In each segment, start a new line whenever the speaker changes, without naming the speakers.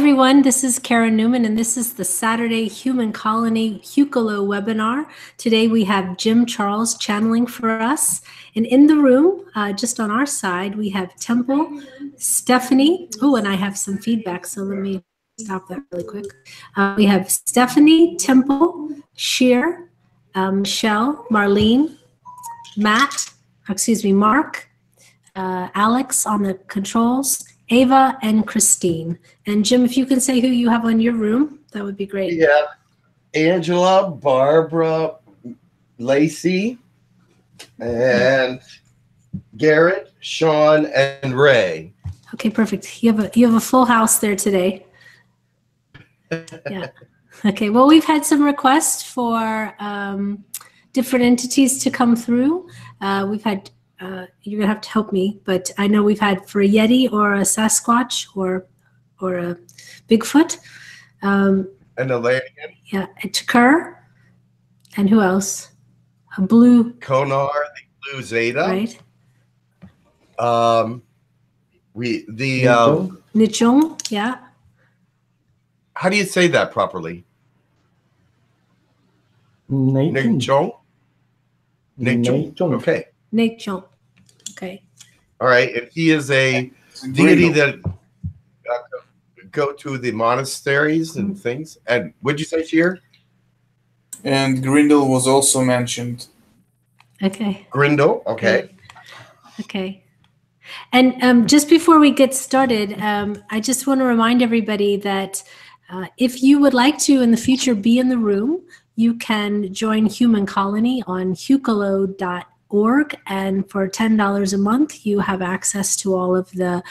everyone. This is Karen Newman, and this is the Saturday Human Colony Hucolo webinar. Today we have Jim Charles channeling for us. And in the room, uh, just on our side, we have Temple, Stephanie. Oh, and I have some feedback, so let me stop that really quick. Uh, we have Stephanie, Temple, Sheer, um, Michelle, Marlene, Matt, excuse me, Mark, uh, Alex on the controls, Ava, and Christine. And Jim, if you can say who you have on your room, that would be great.
Yeah. Angela, Barbara, Lacey, and Garrett, Sean, and Ray.
Okay, perfect. You have a you have a full house there today. Yeah. Okay. Well, we've had some requests for um, different entities to come through. Uh, we've had uh, you're gonna have to help me, but I know we've had for a Yeti or a Sasquatch or or a Bigfoot. Um,
And a lady,
yeah, a Tekkrr, and who else? A blue,
Konar, the Blue Zeta.
right?
Um, we the um,
Nichong, yeah.
how do you say that properly?
Nathan.
Nichong. Nichong.
Nichong.
Okay.
Nichong. Okay.
All right. And he is a deity that uh, go to the monasteries and things. And what'd you say, Sheer?
And Grindal was also mentioned.
Okay.
Grindal. Okay.
Okay. And um, just before we get started, um, I just want to remind everybody that uh, if you would like to in the future be in the room, you can join Human Colony on hucolo.org. And for $10 a month, you have access to all of the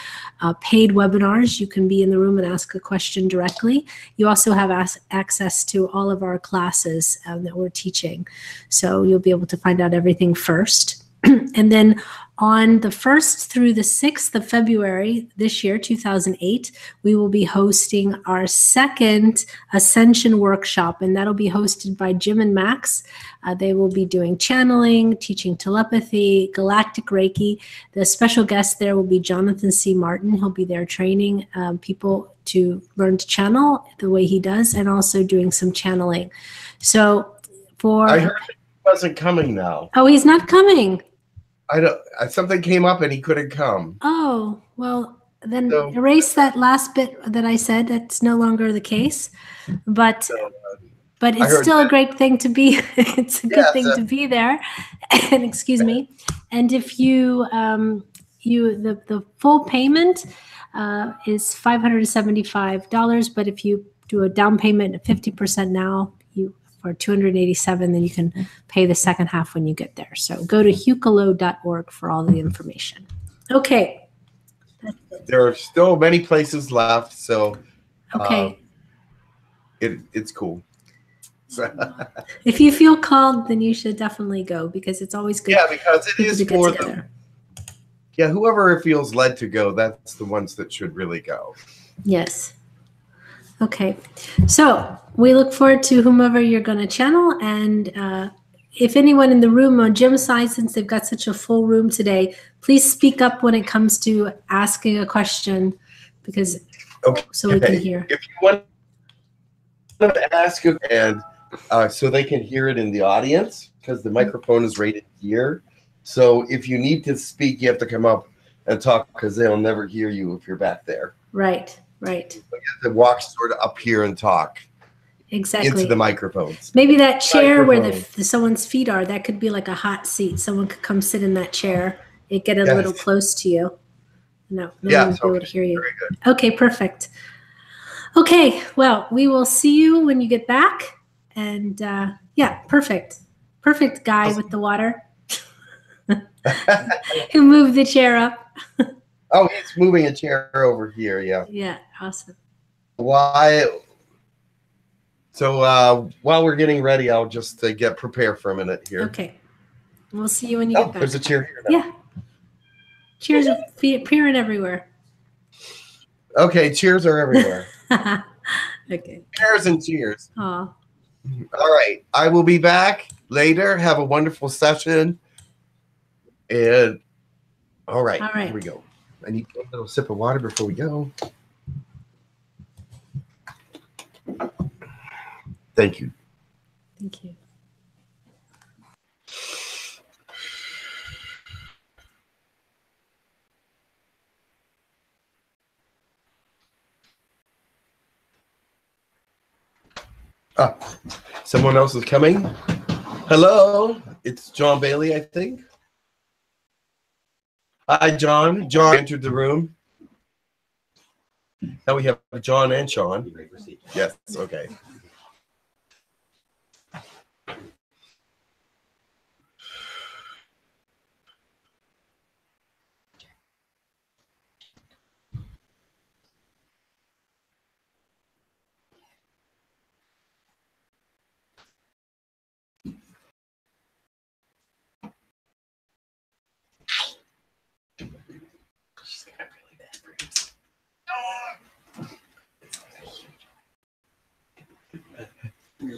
uh, paid webinars. You can be in the room and ask a question directly. You also have as- access to all of our classes um, that we're teaching. So you'll be able to find out everything first. and then on the 1st through the 6th of February this year, 2008, we will be hosting our second Ascension workshop, and that'll be hosted by Jim and Max. Uh, they will be doing channeling, teaching telepathy, galactic Reiki. The special guest there will be Jonathan C. Martin. He'll be there training um, people to learn to channel the way he does, and also doing some channeling. So, for
I heard he wasn't coming now.
oh, he's not coming.
I don't. uh, Something came up and he couldn't come.
Oh, well, then
So-
erase that last bit that I said. That's no longer the case. But
So, uh,
but it's still a great thing to be. it's a good
Yes,
thing
uh,
to be there. and excuse me. And if you um, you the the full payment uh, is five hundred seventy five dollars. But if you do a down payment of fifty percent now, for two hundred eighty seven, then you can pay the second half when you get there. So go to hucolo.org for all the information. Okay.
there are still many places left, so
Okay.
um, it it's cool. So,
If you feel called, then you should definitely go because it's always good
yeah, because it is for the yeah whoever feels led to go. That's the ones that should really go.
Yes. Okay. So we look forward to whomever you're going to channel. And uh, if anyone in the room on Jim's side, since they've got such a full room today, please speak up when it comes to asking a question because
Okay.
so we can hear.
If you want to ask a- and uh, so they can hear it in the audience because the microphone is rated here. So if you need to speak, you have to come up and talk because they'll never hear you if you're back there.
Right. Right.
To walk sort of up here and talk
Exactly.
into the microphones.
Maybe that chair where the, the someone's feet are, that could be like a hot seat. Someone could come sit in that chair. It get a
Yes.
little close to you. No, no
Yeah,
one
so-
would hear you.
Very good.
Okay, perfect. Okay, well, we will see you when you get back. And uh, yeah, perfect. Perfect guy
Awesome.
with the water who moved the chair up.
Oh, it's moving a chair over here. Yeah.
Yeah, awesome.
Why? So uh, while we're getting ready, I'll just uh, get prepared for a minute here.
Okay. We'll see you when you
Oh,
get back.
there's a chair here. Now.
yeah. Cheers appearing everywhere.
Okay, cheers are everywhere.
okay.
cheers and cheers.
Aw.
All right. I will be back later. Have a wonderful session. And all right,
All right.
here we go. I need a little sip of water before we go. Thank you.
Thank you.
Ah, someone else is coming. Hello, it's John Bailey, I think. Hi, John. John entered the room. Now we have John and Sean. Yes, okay.
I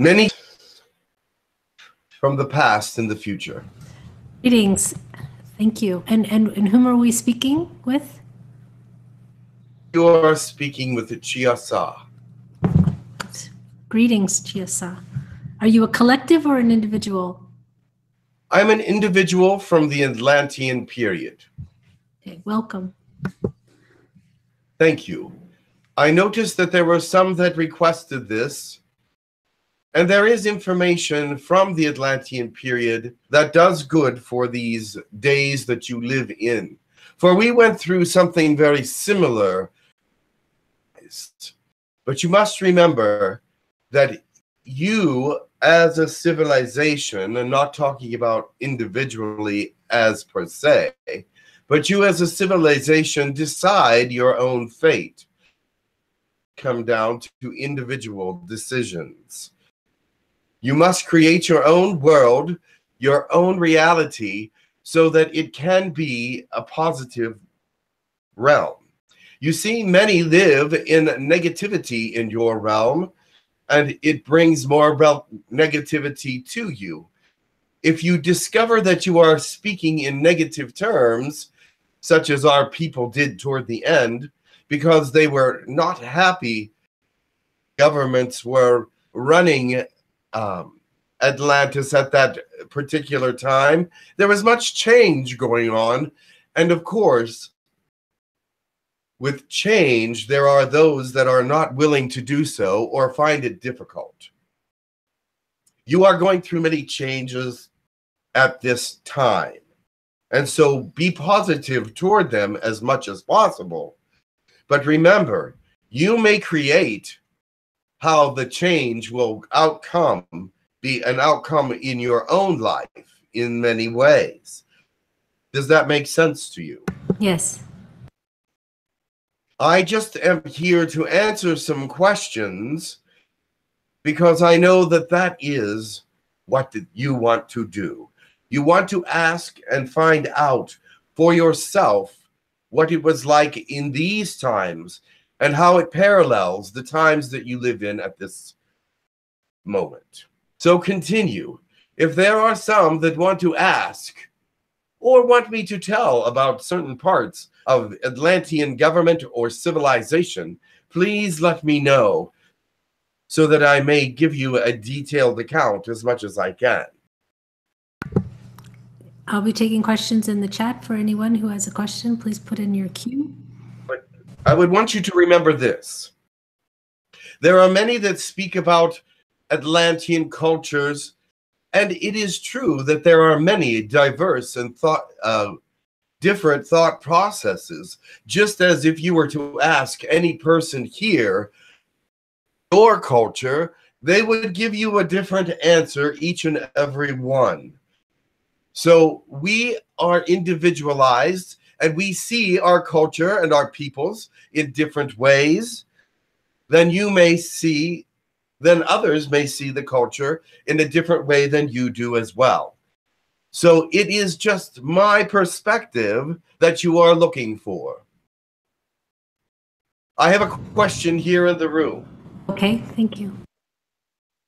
Many from the past and the future.
Greetings. Thank you. And, and, and whom are we speaking with?
You are speaking with the Chio-Sa.
Greetings, Chio-Sa. Are you a collective or an individual?
I'm an individual from the Atlantean period.
Okay, welcome.
Thank you. I noticed that there were some that requested this, and there is information from the Atlantean period that does good for these days that you live in. For we went through something very similar. But you must remember that you, as a civilization, and not talking about individually as per se, but you as a civilization decide your own fate. Come down to individual decisions. You must create your own world, your own reality, so that it can be a positive realm. You see, many live in negativity in your realm, and it brings more negativity to you. If you discover that you are speaking in negative terms, such as our people did toward the end, because they were not happy, governments were running um, Atlantis at that particular time. There was much change going on. And of course, with change, there are those that are not willing to do so or find it difficult. You are going through many changes at this time. And so be positive toward them as much as possible. But remember, you may create how the change will outcome be an outcome in your own life in many ways. Does that make sense to you?
Yes.
I just am here to answer some questions because I know that that is what you want to do. You want to ask and find out for yourself what it was like in these times and how it parallels the times that you live in at this moment. So continue. If there are some that want to ask or want me to tell about certain parts of Atlantean government or civilization, please let me know so that I may give you a detailed account as much as I can.
I'll be taking questions in the chat for anyone who has a question. Please put in your queue.
I would want you to remember this. There are many that speak about Atlantean cultures, and it is true that there are many diverse and thought uh, different thought processes. Just as if you were to ask any person here your culture, they would give you a different answer, each and every one. So we are individualized and we see our culture and our peoples in different ways than you may see, then others may see the culture in a different way than you do as well. So it is just my perspective that you are looking for. I have a question here in the room.
Okay, thank you.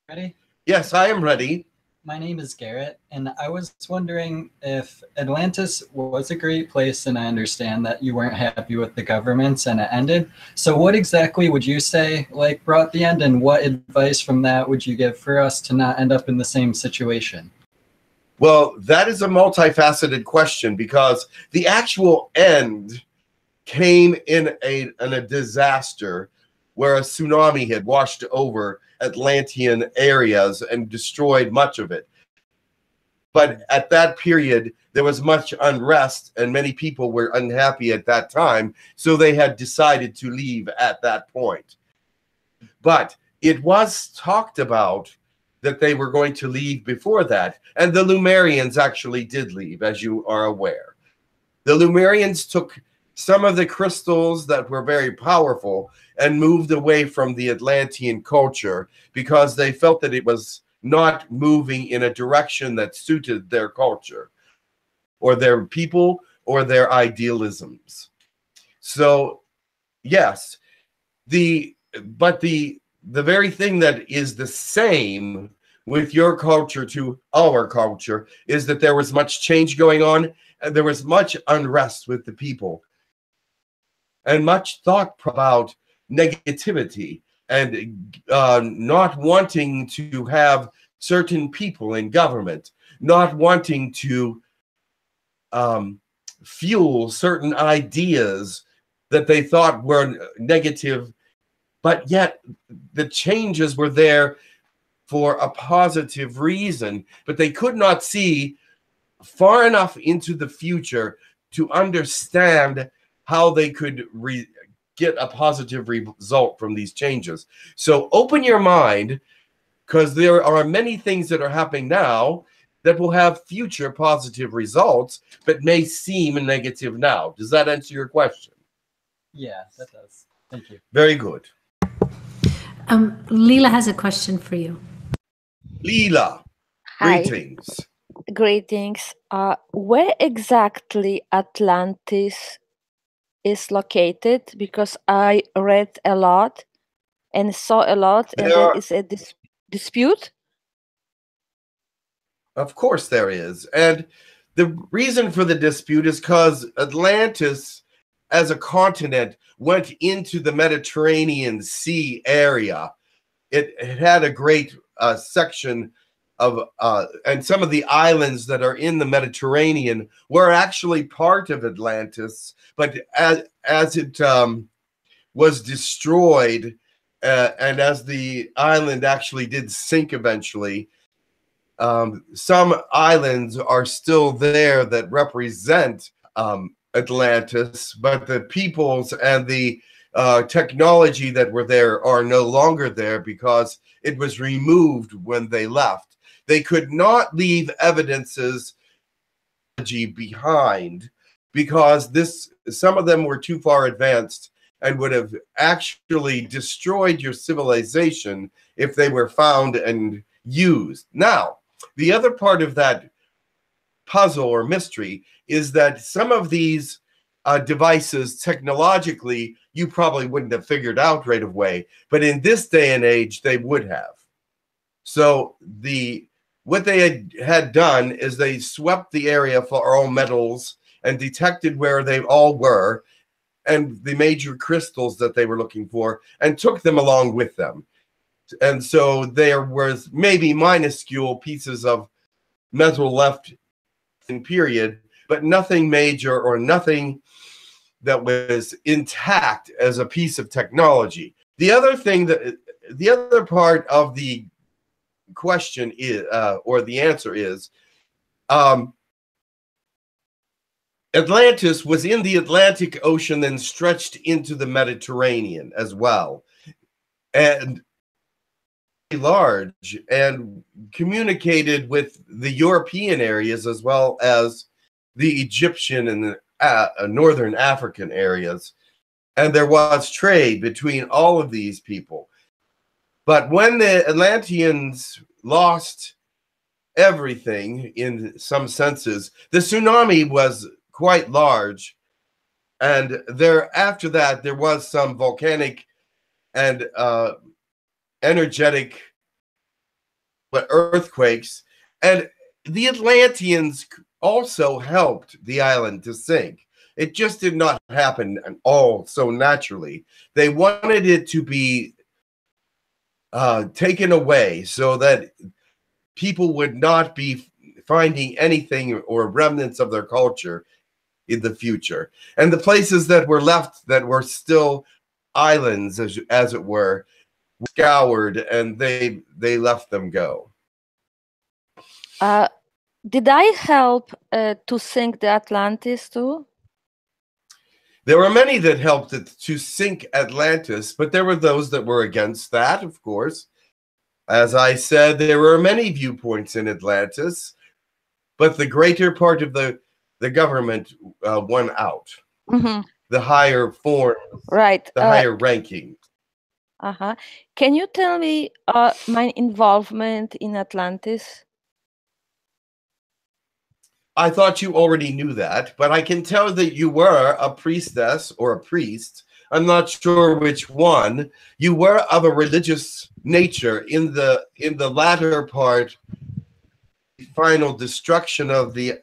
Ready?
Yes, I am ready.
My name is Garrett, and I was wondering if Atlantis was a great place, and I understand that you weren't happy with the governments and it ended. So, what exactly would you say like brought the end, and what advice from that would you give for us to not end up in the same situation?
Well, that is a multifaceted question because the actual end came in a in a disaster where a tsunami had washed over Atlantean areas and destroyed much of it. But at that period, there was much unrest, and many people were unhappy at that time. So they had decided to leave at that point. But it was talked about that they were going to leave before that. And the Lemurians actually did leave, as you are aware. The Lemurians took some of the crystals that were very powerful and moved away from the Atlantean culture because they felt that it was not moving in a direction that suited their culture or their people or their idealisms. So, yes, the but the the very thing that is the same with your culture to our culture is that there was much change going on and there was much unrest with the people and much thought about negativity and uh, not wanting to have certain people in government, not wanting to um, fuel certain ideas that they thought were negative, but yet the changes were there for a positive reason, but they could not see far enough into the future to understand how they could re- get a positive result from these changes. So open your mind because there are many things that are happening now that will have future positive results, but may seem negative now. Does that answer your question?
Yeah, that does. Thank you.
Very good.
Um, Leela has a question for you.
Leela,
Hi,
greetings.
greetings. Uh, where exactly Atlantis is located? Because I read a lot and saw a lot, and
There
there
are-
is a dis- dispute.
Of course there is. And the reason for the dispute is because Atlantis, as a continent, went into the Mediterranean Sea area. It, it had a great uh, section of, uh, and some of the islands that are in the Mediterranean were actually part of Atlantis, but as, as it um, was destroyed, uh, and as the island actually did sink eventually, um, some islands are still there that represent um, Atlantis, but the peoples and the uh, technology that were there are no longer there because it was removed when they left. They could not leave evidences behind because this some of them were too far advanced and would have actually destroyed your civilization if they were found and used. Now, the other part of that puzzle or mystery is that some of these uh, devices technologically you probably wouldn't have figured out right away but in this day and age they would have so the what they had, had done is they swept the area for all metals and detected where they all were and the major crystals that they were looking for and took them along with them and so there was maybe minuscule pieces of metal left in period, but nothing major or nothing that was intact as a piece of technology. The other thing that the other part of the question is, uh, or the answer is, um, Atlantis was in the Atlantic Ocean, then stretched into the Mediterranean as well, and large and communicated with the European areas as well as the Egyptian and the uh, northern African areas. And there was trade between all of these people. But when the Atlanteans lost everything in some senses, the tsunami was quite large. And there, after that, there was some volcanic and uh, energetic but earthquakes. And the Atlanteans also helped the island to sink. It just did not happen at all so naturally. They wanted it to be uh, taken away so that people would not be finding anything or remnants of their culture in the future. And the places that were left that were still islands, as, as it were, scoured and they they left them go.
Uh, did I help uh, to sink the Atlantis too?
There were many that helped it to sink Atlantis, but there were those that were against that, of course. As I said, there were many viewpoints in Atlantis, but the greater part of the the government uh, won out.
Mm-hmm.
The higher form,
right?
The
uh,
higher ranking.
Uh-huh. Can you tell me uh, my involvement in Atlantis?
I thought you already knew that, but I can tell that you were a priestess or a priest. I'm not sure which one. You were of a religious nature in the in the latter part. The Final destruction of the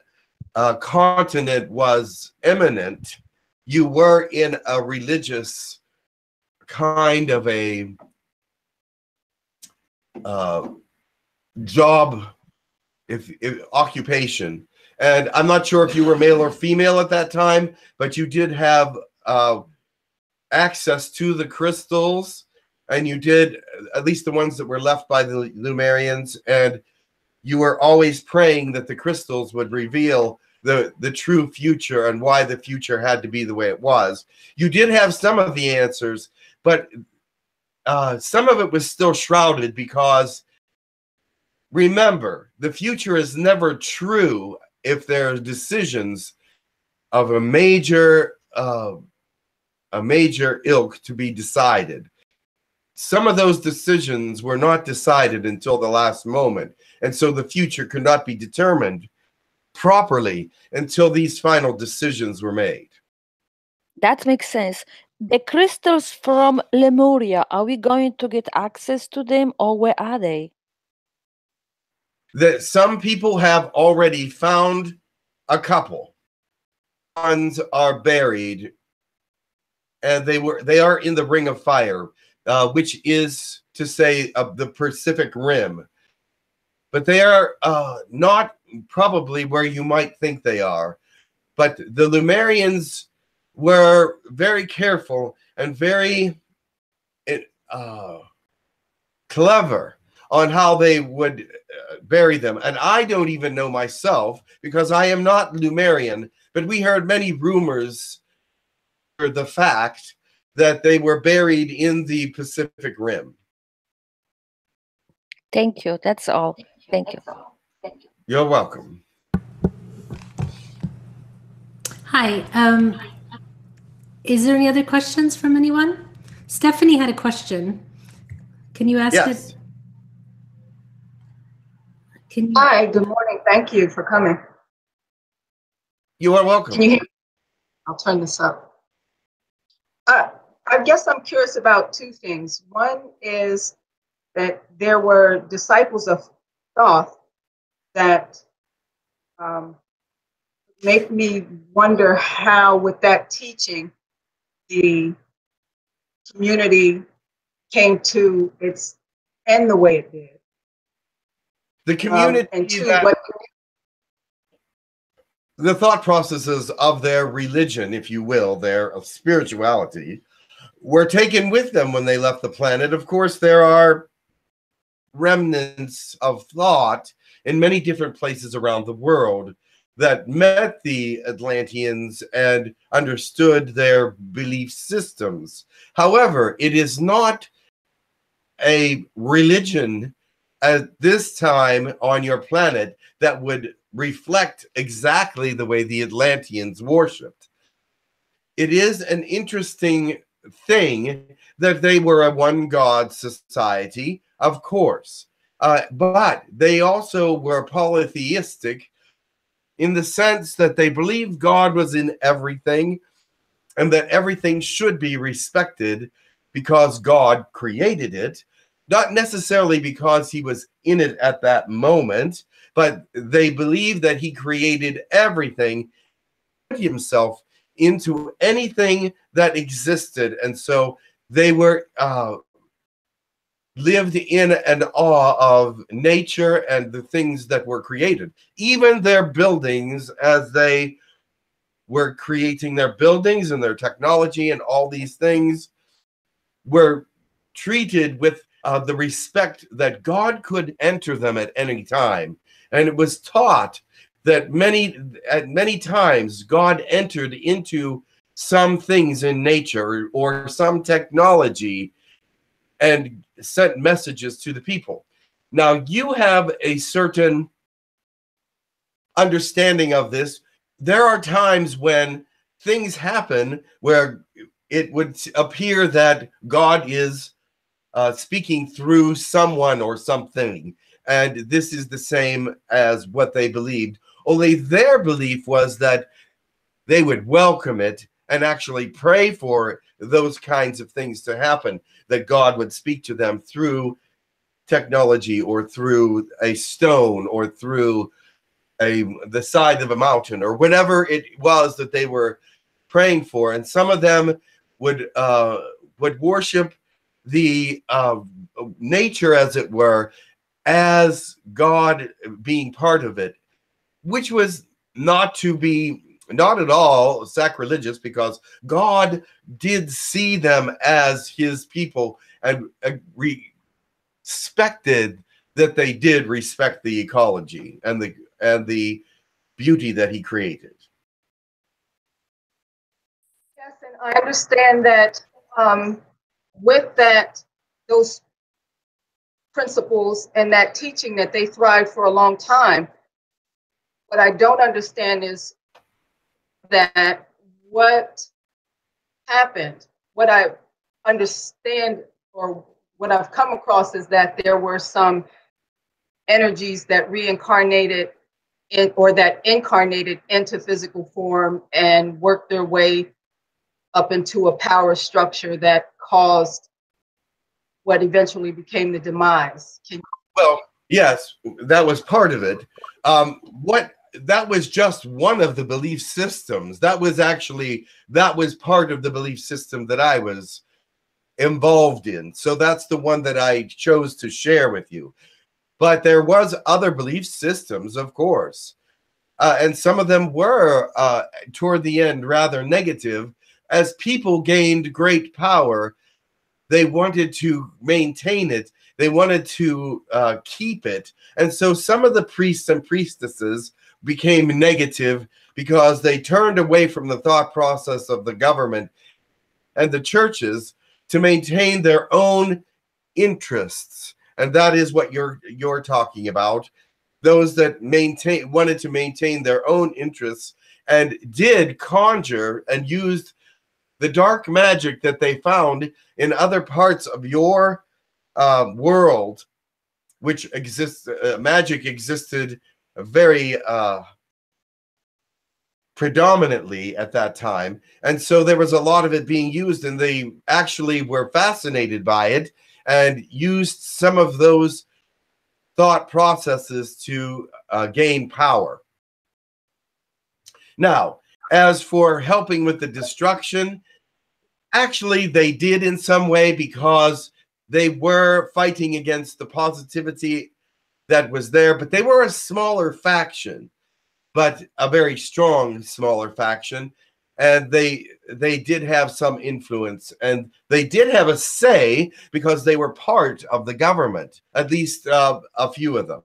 uh, continent was imminent. You were in a religious kind of a uh, job, if, if occupation and I'm not sure if you were male or female at that time, but you did have uh, access to the crystals, and you did at least the ones that were left by the Lemurians, and you were always praying that the crystals would reveal the the true future and why the future had to be the way it was. You did have some of the answers, but uh, some of it was still shrouded because remember the future is never true if there are decisions of a major uh, a major ilk to be decided. Some of those decisions were not decided until the last moment, and so the future could not be determined properly until these final decisions were made.
That makes sense. The crystals from Lemuria, are we going to get access to them or where are they?
That some people have already found a couple. Ones are buried, and they were they are in the Ring of Fire, uh, which is to say of the Pacific Rim. But they are uh, not probably where you might think they are. But the Lemurians were very careful and very uh, clever on how they would uh, bury them. And I don't even know myself because I am not Lemurian, but we heard many rumors for the fact that they were buried in the Pacific Rim.
Thank you. That's all. Thank you.
You're welcome.
Hi. Um, is there any other questions from anyone? Stephanie had a question. Can you ask
yes.
it? Can you?
Hi, good morning. Thank you for coming.
You are welcome.
Can you hear? I'll turn this up. Uh, I guess I'm curious about two things. One is that there were disciples of Thoth that um, make me wonder how, with that teaching, the community came to its end the way it did.
The community
Um, two,
that-
what,
the thought processes of their religion, if you will, their spirituality, were taken with them when they left the planet. Of course, there are remnants of thought in many different places around the world that met the Atlanteans and understood their belief systems. However, it is not a religion at this time on your planet that would reflect exactly the way the Atlanteans worshipped. It is an interesting thing that they were a one god society, of course, uh, but they also were polytheistic in the sense that they believed God was in everything and that everything should be respected because God created it, not necessarily because he was in it at that moment, but they believed that he created everything himself into anything that existed. And so they were uh, lived in an awe of nature and the things that were created. Even their buildings, as they were creating their buildings and their technology and all these things, were treated with uh, the respect that God could enter them at any time. And it was taught that many at many times God entered into some things in nature or some technology and sent messages to the people. Now, you have a certain understanding of this. There are times when things happen where it would appear that God is uh, speaking through someone or something. And this is the same as what they believed. Only their belief was that they would welcome it and actually pray for those kinds of things to happen that God would speak to them through technology or through a stone or through a the side of a mountain or whatever it was that they were praying for and some of them would uh would worship the uh, nature as it were as god being part of it which was not to be not at all sacrilegious because God did see them as his people and uh, respected that they did respect the ecology and the and the beauty that he created.
Yes, and I understand that um, with that, those principles and that teaching that they thrived for a long time. What I don't understand is that what happened, what I understand or what I've come across is that there were some energies that reincarnated in, or that incarnated into physical form and worked their way up into a power structure that caused what eventually became the demise. Can
well, yes, that was part of it. Um, what that was just one of the belief systems. That was actually that was part of the belief system that I was involved in. So that's the one that I chose to share with you. But there was other belief systems, of course. Uh, and some of them were uh, toward the end rather negative as people gained great power they wanted to maintain it. They wanted to uh, keep it. And so some of the priests and priestesses became negative because they turned away from the thought process of the government and the churches to maintain their own interests. And that is what you're you're talking about. Those that maintain wanted to maintain their own interests and did conjure and used the dark magic that they found in other parts of your uh, world which exists uh, magic existed very uh, predominantly at that time. And so there was a lot of it being used, and they actually were fascinated by it and used some of those thought processes to uh, gain power. Now, as for helping with the destruction, actually, they did in some way because they were fighting against the positivity that was there, but they were a smaller faction. but a very strong smaller faction. And they they did have some influence and they did have a say because they were part of the government, at least uh, a few of them.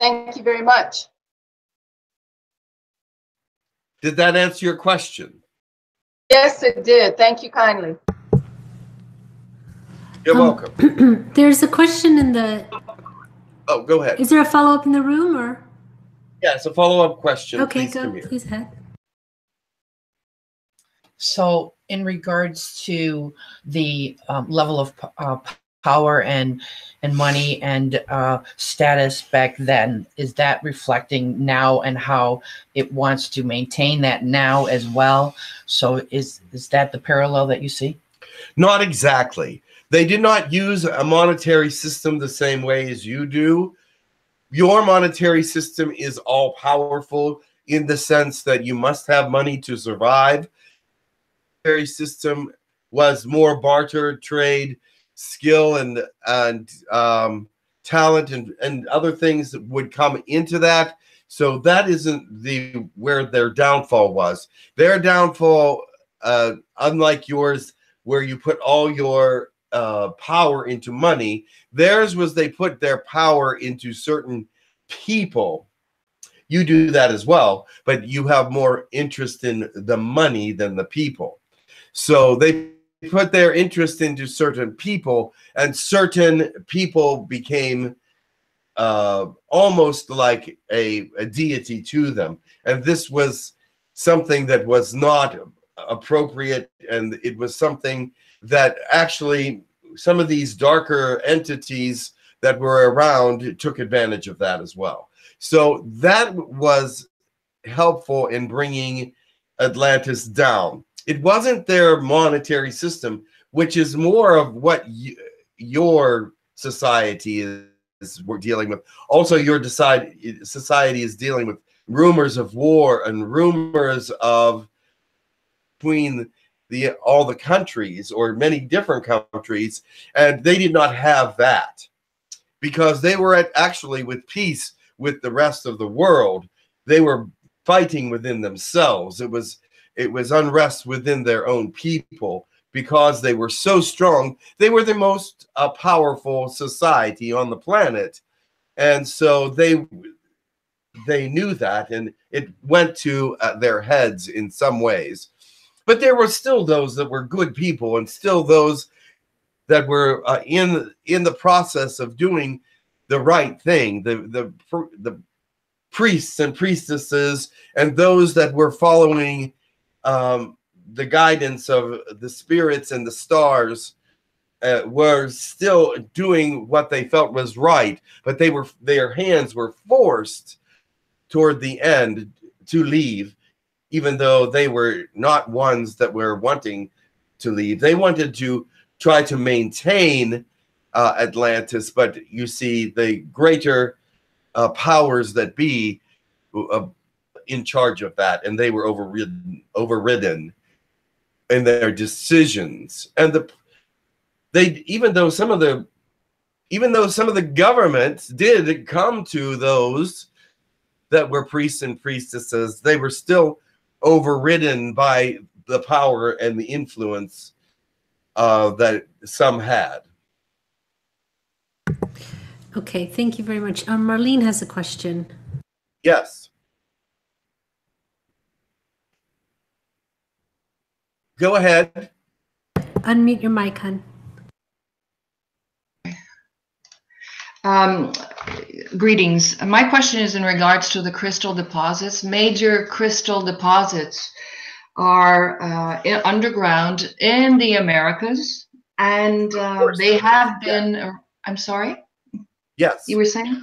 Thank you very much.
Did that answer your question?
Yes, it did. Thank you kindly.
You're
Um,
welcome.
There's a question in the.
Oh, go ahead.
Is there a follow up in the room or?
Yeah, it's a follow up question.
Okay,
Please
go.
come here.
Please ahead.
So, in regards to the um, level of uh, p- power and and money and uh, status back then, is that reflecting now and how it wants to maintain that now as well? So, is is that the parallel that you see?
Not exactly. They did not use a monetary system the same way as you do. Your monetary system is all powerful in the sense that you must have money to survive. Monetary system was more barter, trade, skill, and and um, talent, and and other things that would come into that. So that isn't the where their downfall was. Their downfall, uh, unlike yours, where you put all your uh, power into money. Theirs was they put their power into certain people. You do that as well, but you have more interest in the money than the people. So they put their interest into certain people, and certain people became uh, almost like a, a deity to them. And this was something that was not appropriate, and it was something that actually some of these darker entities that were around took advantage of that as well. So that was helpful in bringing Atlantis down. It wasn't their monetary system, which is more of what your society is, is we're dealing with. Also, your decide, society is dealing with rumors of war and rumors of between the all the countries or many different countries and they did not have that because they were at actually with peace with the rest of the world they were fighting within themselves it was it was unrest within their own people because they were so strong. They were the most uh, powerful society on the planet. And so they they knew that and it went to uh, their heads in some ways. But there were still those that were good people and still those that were uh, in in the process of doing the right thing the the the priests and priestesses and those that were following um, the guidance of the spirits and the stars uh, were still doing what they felt was right but they were their hands were forced toward the end to leave even though they were not ones that were wanting to leave. They wanted to try to maintain uh, Atlantis, but you see the greater uh, powers that be uh, in charge of that, and they were overridden, overridden in their decisions. And the they even though some of the even though some of the governments did come to those that were priests and priestesses, they were still overridden by the power and the influence uh, that some had.
Okay, thank you very much. Um, Marlene has a question.
Yes. Go ahead.
Unmute your mic, hun.
Um, greetings. My question is in regards to the crystal deposits. Major crystal deposits are uh, i- underground in the Americas, and uh, they have been. uh, I'm sorry,
Yes.
you were saying,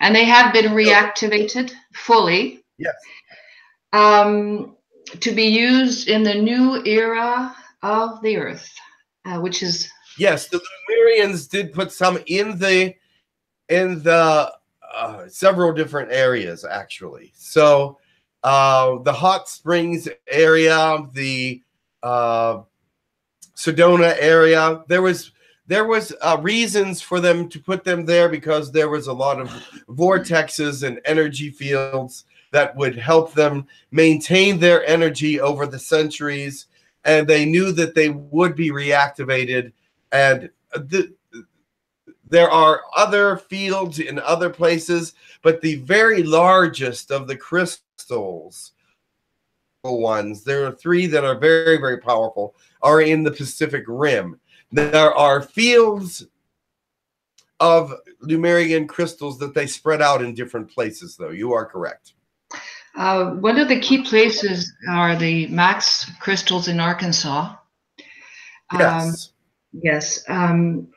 and they have been reactivated fully.
Yes.
Um, to be used in the new era of the Earth, uh, which is
Yes, the Lemurians did put some in the in the uh, several different areas actually. So uh, the hot springs area, the uh, Sedona area, there was there was uh, reasons for them to put them there because there was a lot of vortexes and energy fields that would help them maintain their energy over the centuries and they knew that they would be reactivated and the, there are other fields in other places but the very largest of the crystals ones there are three that are very very powerful are in the pacific rim there are fields of Lemurian crystals that they spread out in different places, though. You are correct.
Uh, one of the key places are the Max crystals in Arkansas.
Yes.
Um, yes. Um,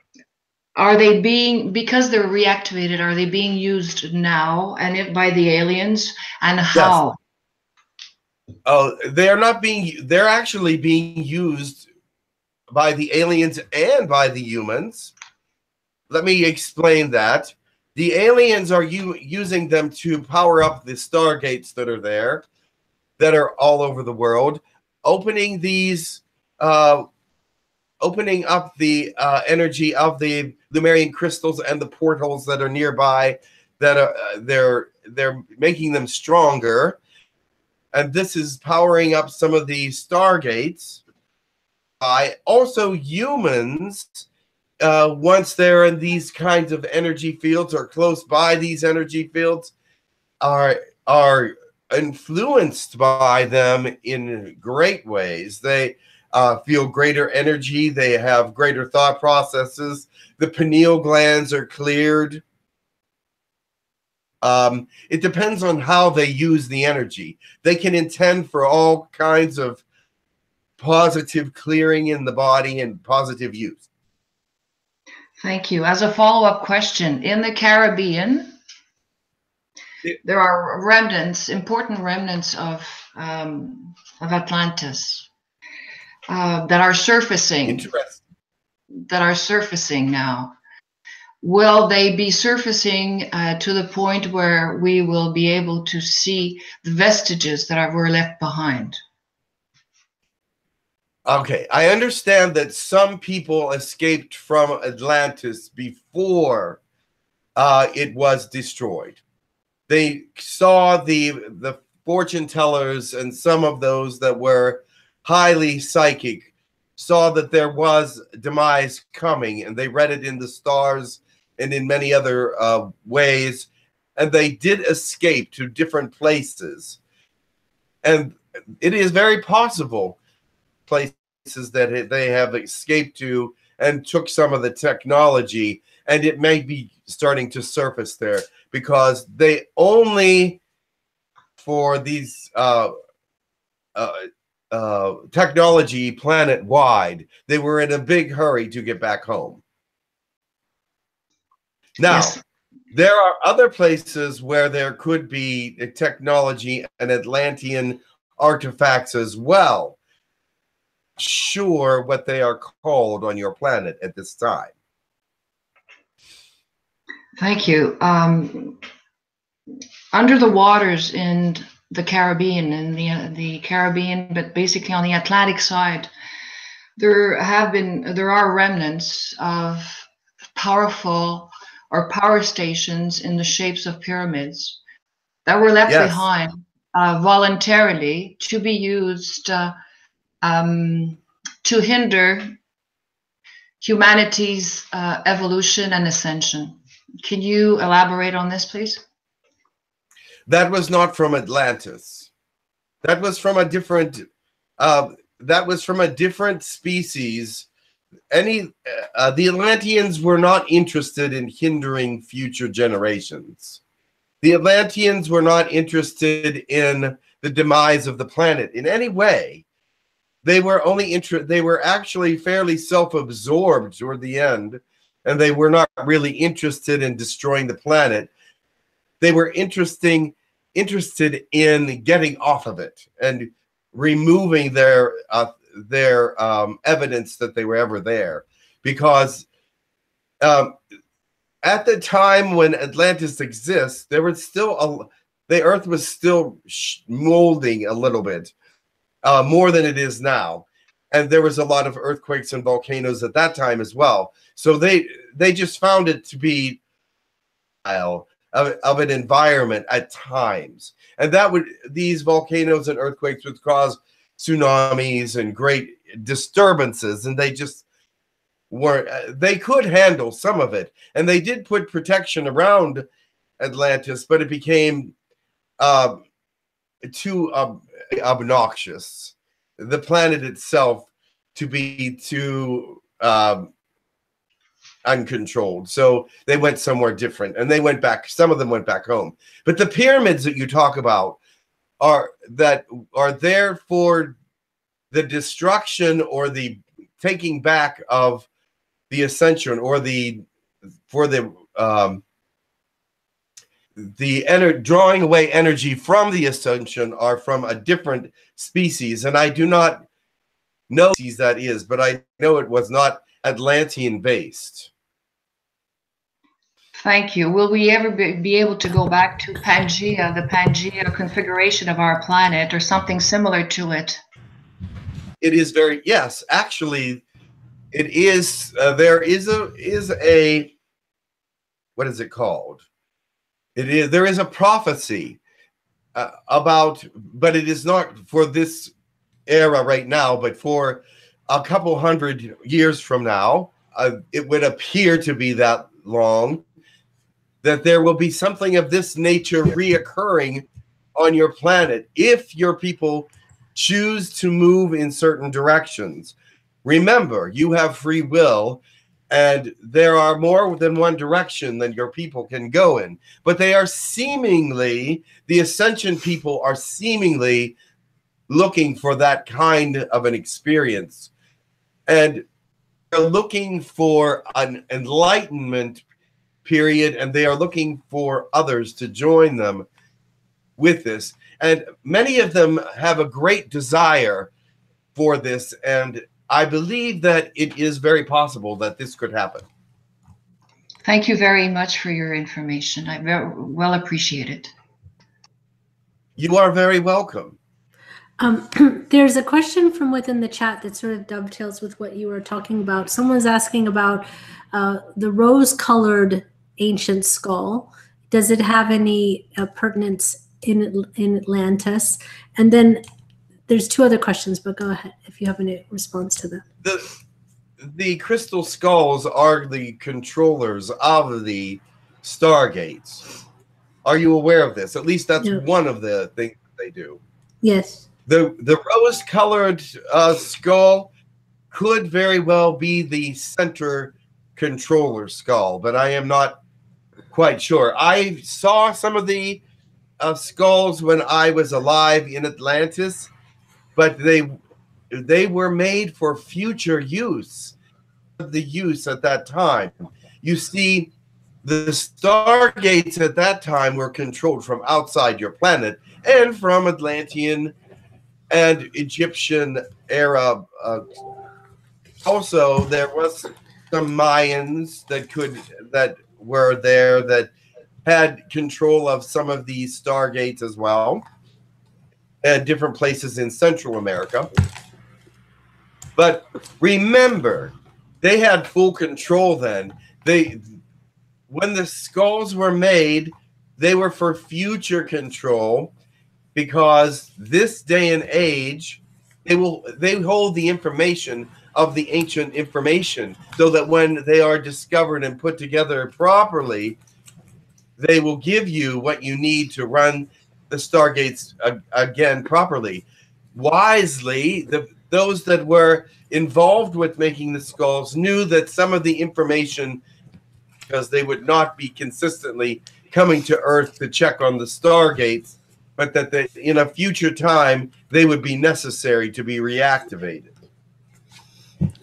are they being because they're reactivated? Are they being used now and if by the aliens? And how?
Oh, they are not being. They're actually being used by the aliens and by the humans. Let me explain that. The aliens are u- using them to power up the stargates that are there, that are all over the world, opening these, uh, opening up the uh, energy of the Lemurian crystals and the portals that are nearby. That are uh, they're they're making them stronger, and this is powering up some of the stargates by also humans uh, once they're in these kinds of energy fields or close by these energy fields are are influenced by them in great ways. They uh, feel greater energy. They have greater thought processes. The pineal glands are cleared. Um, it depends on how they use the energy. They can intend for all kinds of positive clearing in the body and positive use.
Thank you. As a follow up question, in the Caribbean, there are remnants, important remnants of um, of Atlantis uh, that are surfacing.
Interesting.
That are surfacing now. Will they be surfacing uh, to the point where we will be able to see the vestiges that were left behind?
Okay, I understand that some people escaped from Atlantis before uh, it was destroyed. They saw the the fortune tellers and some of those that were highly psychic saw that there was demise coming, and they read it in the stars and in many other uh, ways, and they did escape to different places, and it is very possible places that they have escaped to and took some of the technology and it may be starting to surface there because they only for these uh, uh, uh, technology planet wide they were in a big hurry to get back home now yes. there are other places where there could be technology and atlantean artifacts as well sure what they are called on your planet at this time.
Thank you. Um, under the waters in the Caribbean, in the the Caribbean, but basically on the Atlantic side, there have been there are remnants of powerful or power stations in the shapes of pyramids that were left yes. behind uh, voluntarily to be used uh, um, to hinder humanity's uh, evolution and ascension. Can you elaborate on this, please?
That was not from Atlantis. That was from a different. Uh, that was from a different species. Any uh, the Atlanteans were not interested in hindering future generations. The Atlanteans were not interested in the demise of the planet in any way they were only inter- they were actually fairly self-absorbed toward the end and they were not really interested in destroying the planet. They were interesting interested in getting off of it and removing their uh, their um, evidence that they were ever there. Because um, at the time when atlantis exists there was still a the earth was still molding a little bit uh, more than it is now. and there was a lot of earthquakes and volcanoes at that time as well. So they they just found it to be of, of an environment at times, and that would these volcanoes and earthquakes would cause tsunamis and great disturbances, and they just weren't. They could handle some of it, and they did put protection around Atlantis, but it became uh, too ob- obnoxious. The planet itself to be too um, uncontrolled. So they went somewhere different and they went back. Some of them went back home. But the pyramids that you talk about are that are there for the destruction or the taking back of the ascension or the for the um, the ener- drawing away energy from the ascension are from a different species and i do not know species that is but i know it was not atlantean based
Thank you. Will we ever be, able to go back to Pangea, the Pangea configuration of our planet, or something similar to it?
it is very yes actually it is uh, there is a is a what is it called it is there is a prophecy uh, about but it is not for this era right now but for a couple hundred years from now uh, it would appear to be that long that there will be something of this nature reoccurring on your planet if your people choose to move in certain directions. Remember, you have free will, and there are more than one direction than your people can go in. But they are seemingly, the ascension people are seemingly looking for that kind of an experience. And they're looking for an enlightenment period, and they are looking for others to join them with this and many of them have a great desire for this. And I believe that it is very possible that this could happen.
Thank you very much for your information. I very well appreciate it.
You are very welcome.
Um, there's a question from within the chat that sort of dovetails with what you were talking about. Someone's asking about uh, the rose colored ancient skull. Does it have any uh, pertinence in in Atlantis? And then there's two other questions, but go ahead if you have any response to them.
The the crystal skulls are the controllers of the stargates. Are you aware of this? At least that's one of the things they do.
Yes.
The the rose colored uh, skull could very well be the center controller skull, but I am not quite sure. I saw some of the uh, skulls when I was alive in Atlantis, but they they were made for future use. The use at that time. You see, the stargates at that time were controlled from outside your planet and from Atlantean and Egyptian era. Uh, also, there was some Mayans that could that were there that had control of some of these stargates as well, and different places in Central America. But remember, they had full control then. They when the skulls were made, they were for future control because this day and age they will they hold the information of the ancient information so that when they are discovered and put together properly they will give you what you need to run the stargates uh, again properly wisely the those that were involved with making the skulls knew that some of the information because they would not be consistently coming to earth to check on the stargates but that they, in a future time they would be necessary to be reactivated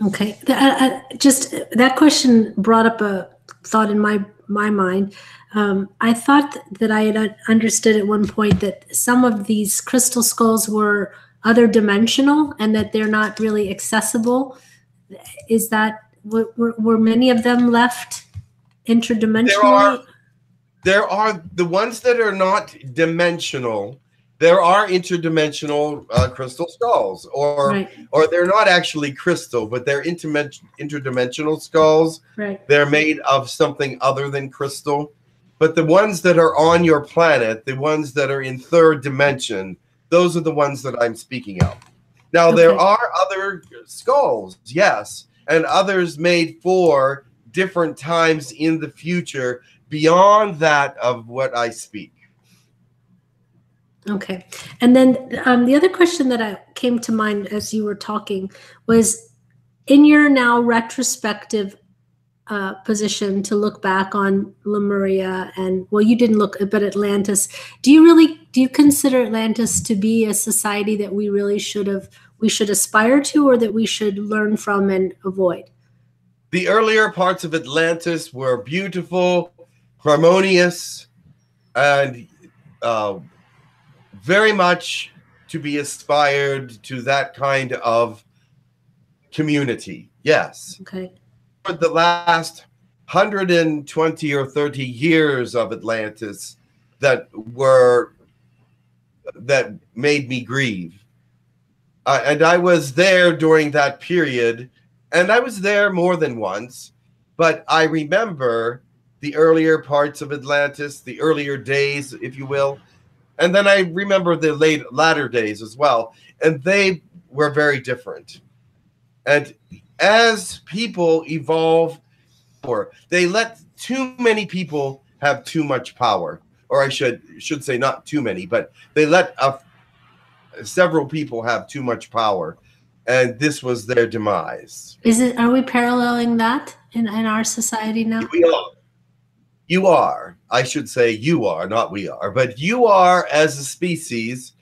Okay. Uh, uh, just that question brought up a thought in my my mind. Um, I thought that I had understood at one point that some of these crystal skulls were other dimensional and that they're not really accessible. Is that were, were, were many of them left interdimensional?
there are the ones that are not dimensional there are interdimensional uh, crystal skulls, or
Right,
or they're not actually crystal, but they're interdimen- interdimensional skulls.
right.
They're made of something other than crystal. But the ones that are on your planet, the ones that are in third dimension, those are the ones that I'm speaking of. Now, there are other skulls, yes, and others made for different times in the future beyond that of what I speak.
Okay. And then um, the other question that I came to mind as you were talking was in your now retrospective uh, position to look back on Lemuria and well, you didn't look, but Atlantis. Do you really do you consider Atlantis to be a society that we really should have we should aspire to, or that we should learn from and avoid?
The earlier parts of Atlantis were beautiful, harmonious, and uh, very much to be aspired to that kind of community. Yes.
Okay.
The last 120 or 30 years of Atlantis that were that made me grieve. And I was there during that period, and I was there more than once, but I remember the earlier parts of Atlantis, the earlier days, if you will. And then I remember the late latter days as well, and they were very different. And as people evolve, or they let too many people have too much power, or I should should say not too many, but they let a, several people have too much power, and this was their demise.
Is it? Are we paralleling that in in our society now?
We are. You are. I should say you are, not we are, but you are as a species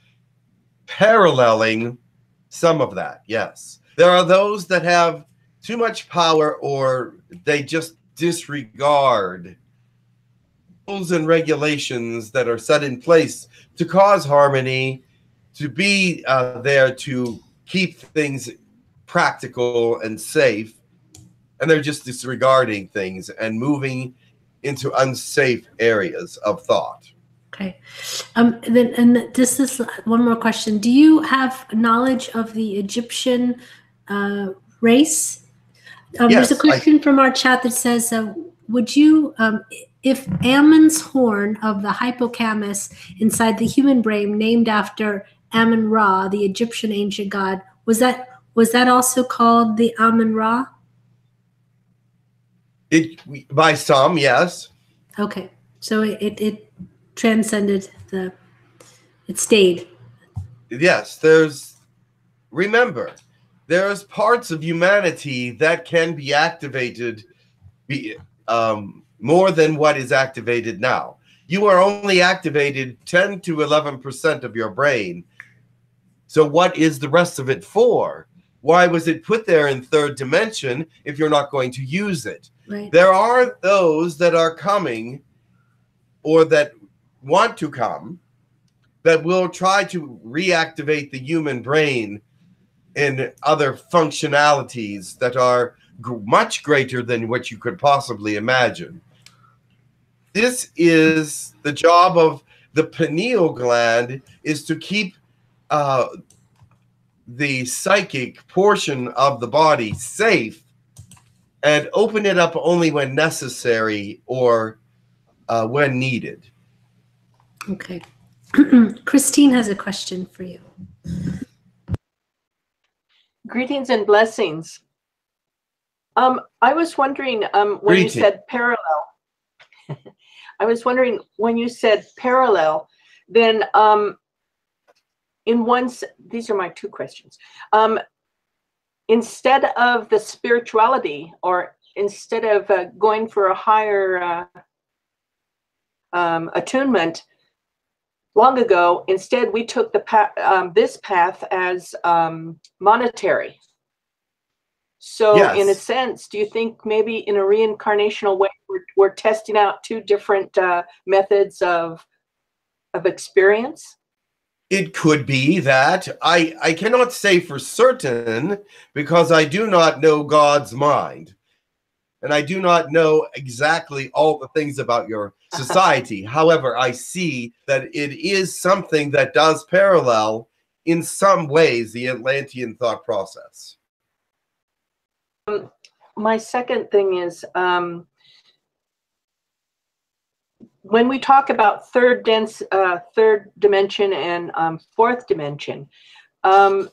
paralleling some of that. Yes. There are those that have too much power or they just disregard rules and regulations that are set in place to cause harmony, to be uh, there to keep things practical and safe. And they're just disregarding things and moving into unsafe areas of thought.
Okay. Um, then, and this is one more question. Do you have knowledge of the Egyptian uh, race? Um, there's a
Yes, I-
question from our chat that says, uh, would you, um, if Ammon's horn of the hippocampus inside the human brain named after Ammon Ra, the Egyptian ancient god, was that was that also called the Ammon Ra?
It by some, yes.
Okay. So it, it, it transcended the, it stayed.
Yes, there's remember, there's parts of humanity that can be activated be, um, more than what is activated now. You are only activated 10 to 11% of your brain. So, what is the rest of it for? Why was it put there in third dimension if you're not going to use it?
Right.
There are those that are coming or that want to come that will try to reactivate the human brain in other functionalities that are much greater than what you could possibly imagine. This is the job of the pineal gland is to keep uh, the psychic portion of the body safe and open it up only when necessary or uh, when needed.
Okay. Christine has a question for you.
Greetings and blessings. Um, I was wondering um, when
Greeting.
you said parallel. I was wondering when you said parallel, then um, in one, these are my two questions. Um, instead of the spirituality, or instead of uh, going for a higher uh, um, attunement, long ago, instead we took the pa- um, this path as um, monetary. So, in a sense, do you think maybe in a reincarnational way, we're, we're testing out two different uh, methods of of experience?
It could be that I I cannot say for certain because I do not know God's mind. And I do not know exactly all the things about your society. However, I see that it is something that does parallel in some ways the Atlantean thought process.
my second thing is um, when we talk about third dense uh, third dimension and um, fourth dimension um,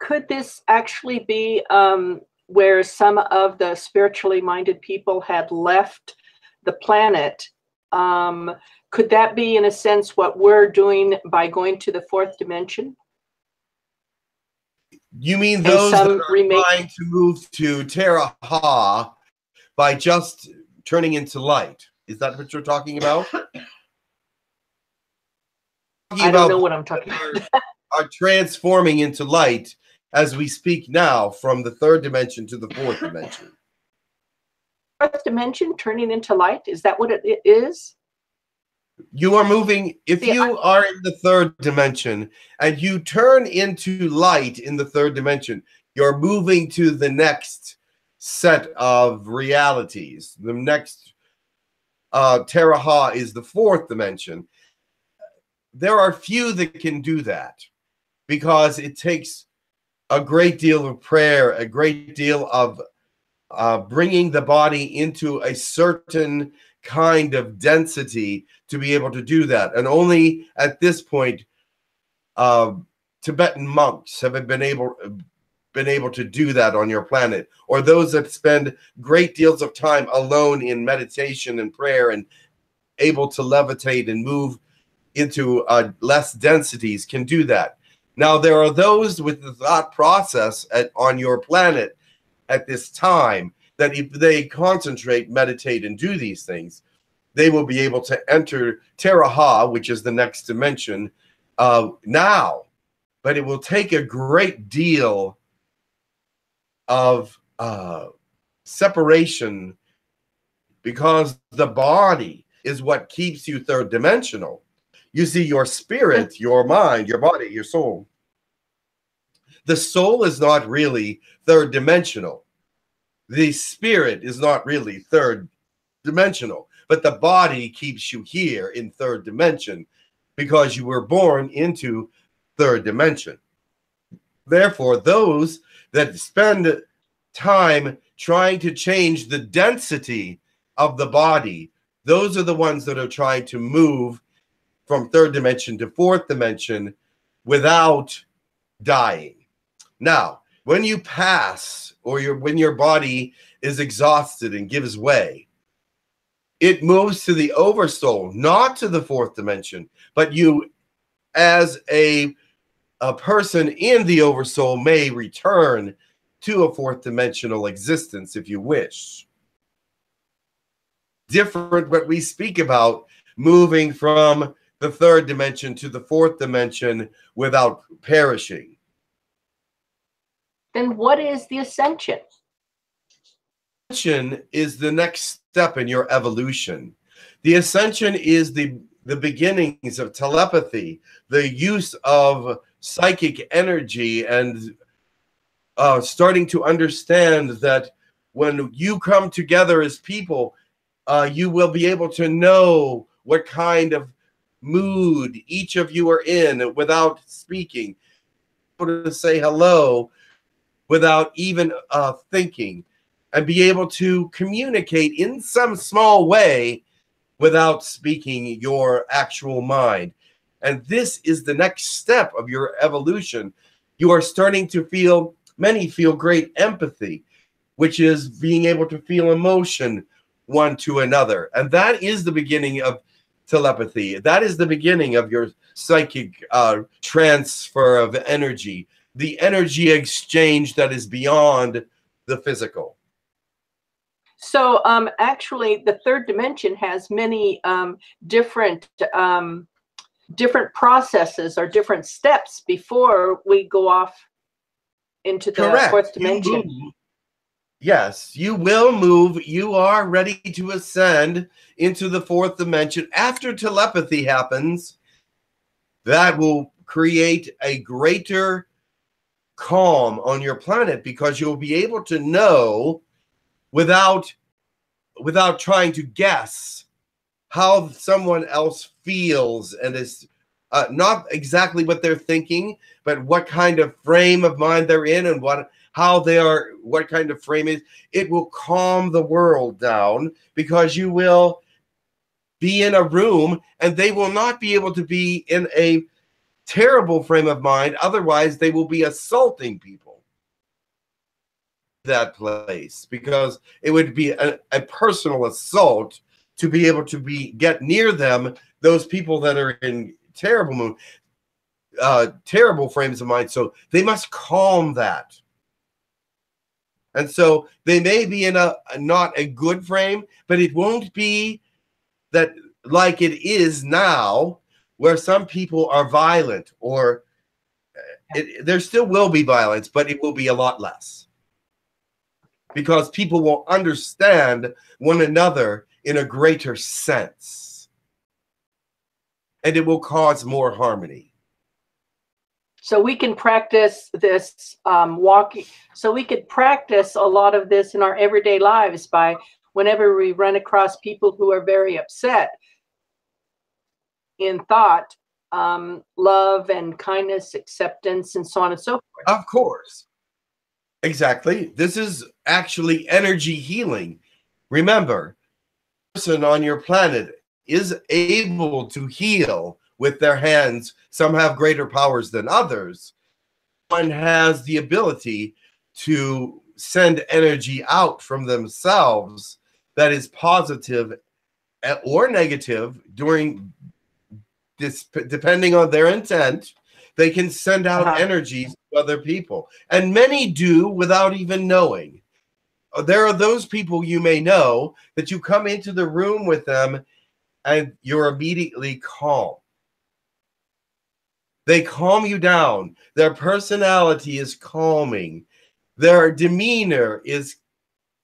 could this actually be um, where some of the spiritually minded people had left the planet um, could that be in a sense what we're doing by going to the fourth dimension
You mean those that are
remake-
trying to move to Terra Ha by just turning into light? Is that what you're talking about? Talking
i don't know what i'm talking about
are transforming into light as we speak now from the third dimension to the fourth dimension.
fourth dimension turning into light is that what it is
You are moving, if
See,
you are in the third dimension and you turn into light in the third dimension, you're moving to the next set of realities. The next uh, Teraha is the fourth dimension. There are few that can do that because it takes a great deal of prayer, a great deal of uh, bringing the body into a certain kind of density to be able to do that. And only at this point, uh, Tibetan monks have been able been able to do that on your planet, or those that spend great deals of time alone in meditation and prayer and able to levitate and move into uh, less densities can do that. Now there are those with the thought process at, on your planet at this time that if they concentrate, meditate, and do these things, they will be able to enter Teraha, which is the next dimension, uh, now. But it will take a great deal of uh, separation because the body is what keeps you third dimensional. You see, your spirit, your mind, your body, your soul. The soul is not really third dimensional. The spirit is not really third dimensional, but the body keeps you here in third dimension because you were born into third dimension. Therefore, those that spend time trying to change the density of the body, those are the ones that are trying to move from third dimension to fourth dimension without dying. Now, when you pass or your when your body is exhausted and gives way, it moves to the oversoul, not to the fourth dimension, but you as a a person in the oversoul may return to a fourth dimensional existence if you wish. Different what we speak about moving from the third dimension to the fourth dimension without perishing.
Then what is the ascension
Ascension is the next step in your evolution. The ascension is the the beginnings of telepathy, the use of psychic energy, and uh, starting to understand that when you come together as people, uh, you will be able to know what kind of mood each of you are in without speaking, to say hello without even uh, thinking, and be able to communicate in some small way without speaking your actual mind. And this is the next step of your evolution. You are starting to feel, many feel great empathy, which is being able to feel emotion one to another. And that is the beginning of telepathy. That is the beginning of your psychic uh, transfer of energy, the energy exchange that is beyond the physical.
So um, actually, the third dimension has many um, different um, different processes or different steps before we go off into the
Correct.
fourth dimension.
move- yes, you will move. You are ready to ascend into the fourth dimension. After telepathy happens, that will create a greater calm on your planet because you'll be able to know without without trying to guess how someone else feels and is uh, not exactly what they're thinking, but what kind of frame of mind they're in and what how they are, what kind of frame is. It will calm the world down because you will be in a room and they will not be able to be in a terrible frame of mind. Otherwise, they will be assaulting people. That place because it would be a, a personal assault to be able to be get near them those people that are in terrible mood uh terrible frames of mind. So they must calm that. And so they may be in a not a good frame but it won't be that like it is now where some people are violent or uh, it, there still will be violence but it will be a lot less. Because people will understand one another in a greater sense. And it will cause more harmony.
So we can practice this um, walking. So we could practice a lot of this in our everyday lives by whenever we run across people who are very upset in thought, um, love and kindness, acceptance, and so on and so forth.
Of course. Exactly. This is actually energy healing. Remember, person on your planet is able to heal with their hands. Some have greater powers than others. One has the ability to send energy out from themselves that is positive or negative during this depending on their intent they can send out
Uh-huh.
energies to other people. And many do without even knowing. Uh, there are those people you may know that you come into the room with them and you're immediately calm. They calm you down. Their personality is calming. Their demeanor is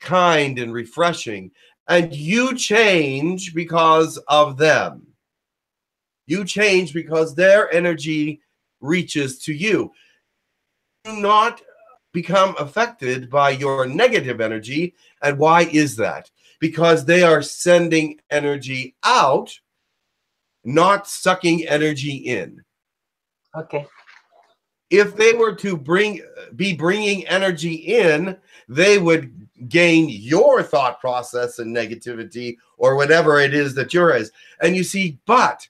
kind and refreshing. And you change because of them you change because their energy reaches to you. Do not become affected by your negative energy. And why is that? Because they are sending energy out, not sucking energy in.
Okay.
If they were to bring be bringing energy in, they would gain your thought process and negativity or whatever it is that you're as. And you see, but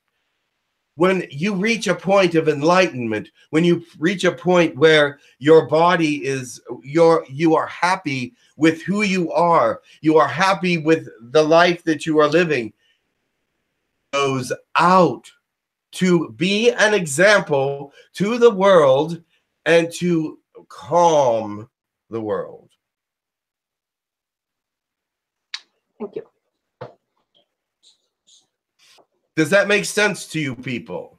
when you reach a point of enlightenment when you reach a point where your body is your you are happy with who you are you are happy with the life that you are living goes out to be an example to the world and to calm the world
Thank you.
Does that make sense to you people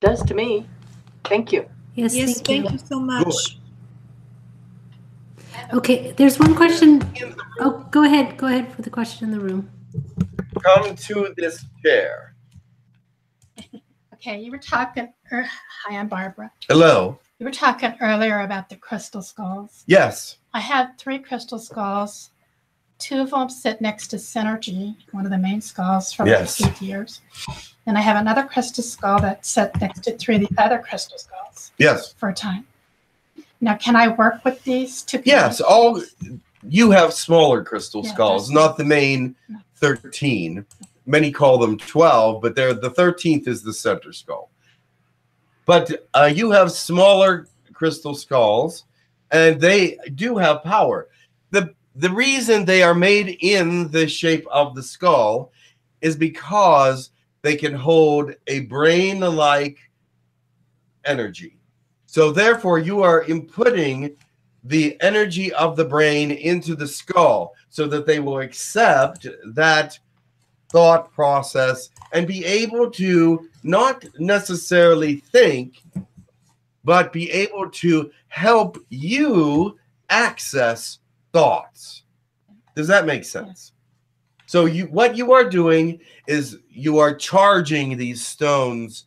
Does to me. Thank you.
Yes,
Yes,
thank you.
thank you so much.
Okay, there's one question. Oh, go ahead. Go ahead for the question in the room.
come to this chair
Okay, you were talking. er, Hi, I'm Barbara.
hello
You were talking earlier about the crystal skulls.
yes
I have three crystal skulls. Two of them sit next to Synergy, one of the main skulls from
Yes.
eight years. And I have another crystal skull that sits next to three of the other crystal skulls
yes
for a time. Now, can I work with these two?
Yes, all you have smaller crystal
Yeah,
skulls, not the main 13. Many call them 12, but they're the 13th is the center skull. But uh, you have smaller crystal skulls, and they do have power. The the reason they are made in the shape of the skull is because they can hold a brain-like energy. So therefore, you are inputting the energy of the brain into the skull so that they will accept that thought process and be able to not necessarily think, but be able to help you access thoughts. Does that make sense? So you what you are doing is you are charging these stones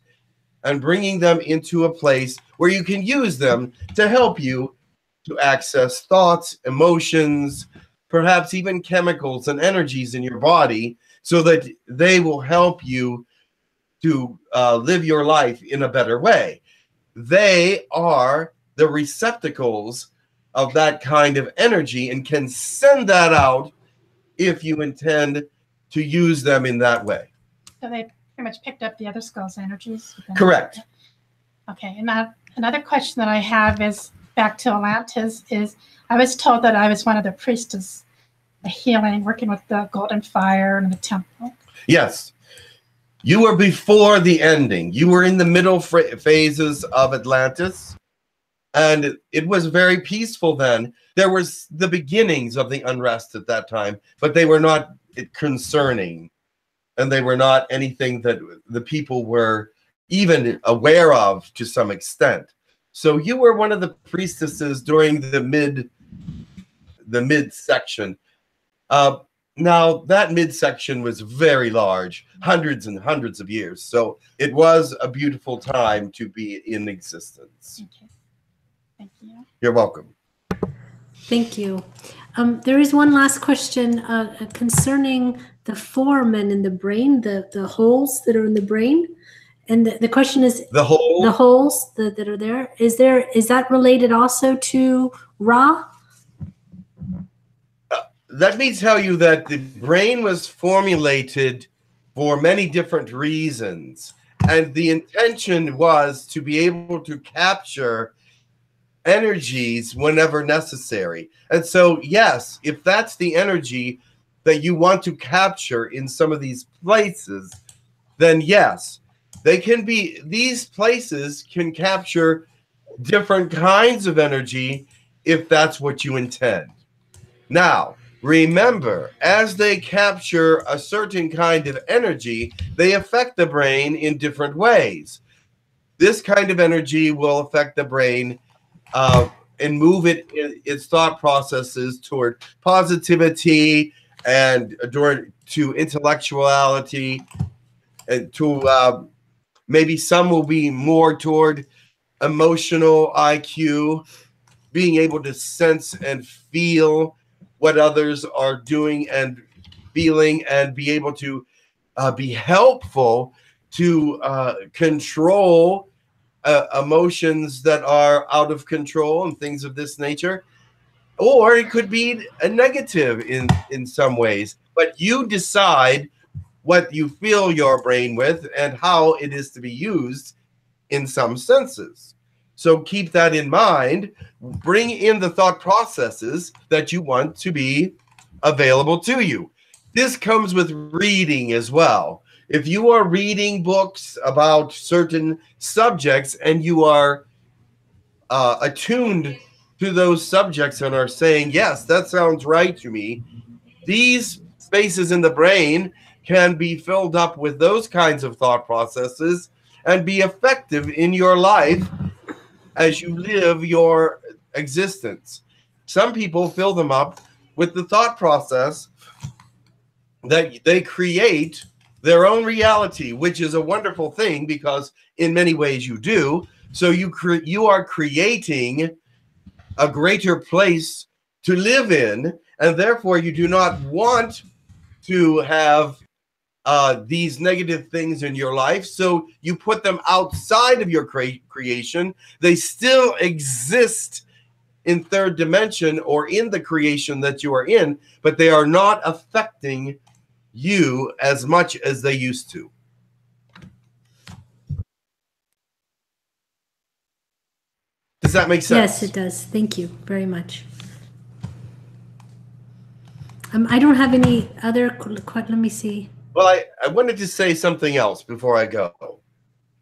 and bringing them into a place where you can use them to help you to access thoughts, emotions, perhaps even chemicals and energies in your body so that they will help you to uh, live your life in a better way. They are the receptacles of that kind of energy and can send that out if you intend to use them in that way.
So they pretty much picked up the other skull's energies.
Correct.
Okay, and now another question that I have is back to Atlantis. Is I was told that I was one of the priestess, the healing, working with the golden fire and the temple.
Yes. You were before the ending. You were in the middle fra- phases of Atlantis. And it was very peaceful then. There was the beginnings of the unrest at that time, but they were not concerning. And they were not anything that the people were even aware of to some extent. So you were one of the priestesses during the mid the mid section. Uh, now that midsection was very large, hundreds and hundreds of years. So it was a beautiful time to be in existence.
Okay. Thank you.
You're welcome.
Thank you. Um, there is one last question uh, uh, concerning the foramen in the brain, the, the holes that are in the brain. And the, the question is
The whole
the holes that, that are there, is there is that related also to Ra?
let me tell you that the brain was formulated for many different reasons. And the intention was to be able to capture energies whenever necessary. And so, yes, if that's the energy that you want to capture in some of these places, then yes, they can be, these places can capture different kinds of energy if that's what you intend. Now, remember, as they capture a certain kind of energy, they affect the brain in different ways. This kind of energy will affect the brain uh, and move it in its thought processes toward positivity and toward to intellectuality and to uh, maybe some will be more toward emotional IQ, being able to sense and feel what others are doing and feeling and be able to uh, be helpful to uh, control uh, emotions that are out of control and things of this nature. Or it could be a negative in in some ways but you decide what you fill your brain with and how it is to be used in some senses. So keep that in mind. Bring in the thought processes that you want to be available to you. This comes with reading as well if you are reading books about certain subjects and you are uh, attuned to those subjects and are saying, yes, that sounds right to me, these spaces in the brain can be filled up with those kinds of thought processes and be effective in your life as you live your existence. Some people fill them up with the thought process that they create their own reality, which is a wonderful thing because in many ways you do. So you cre- you are creating a greater place to live in, and therefore you do not want to have uh, these negative things in your life. So you put them outside of your cre- creation. They still exist in third dimension or in the creation that you are in, but they are not affecting you as much as they used to. Does that make sense?
Yes, it does. Thank you very much. Um, I don't have any other. Let me see.
Well, I, I wanted to say something else before I go.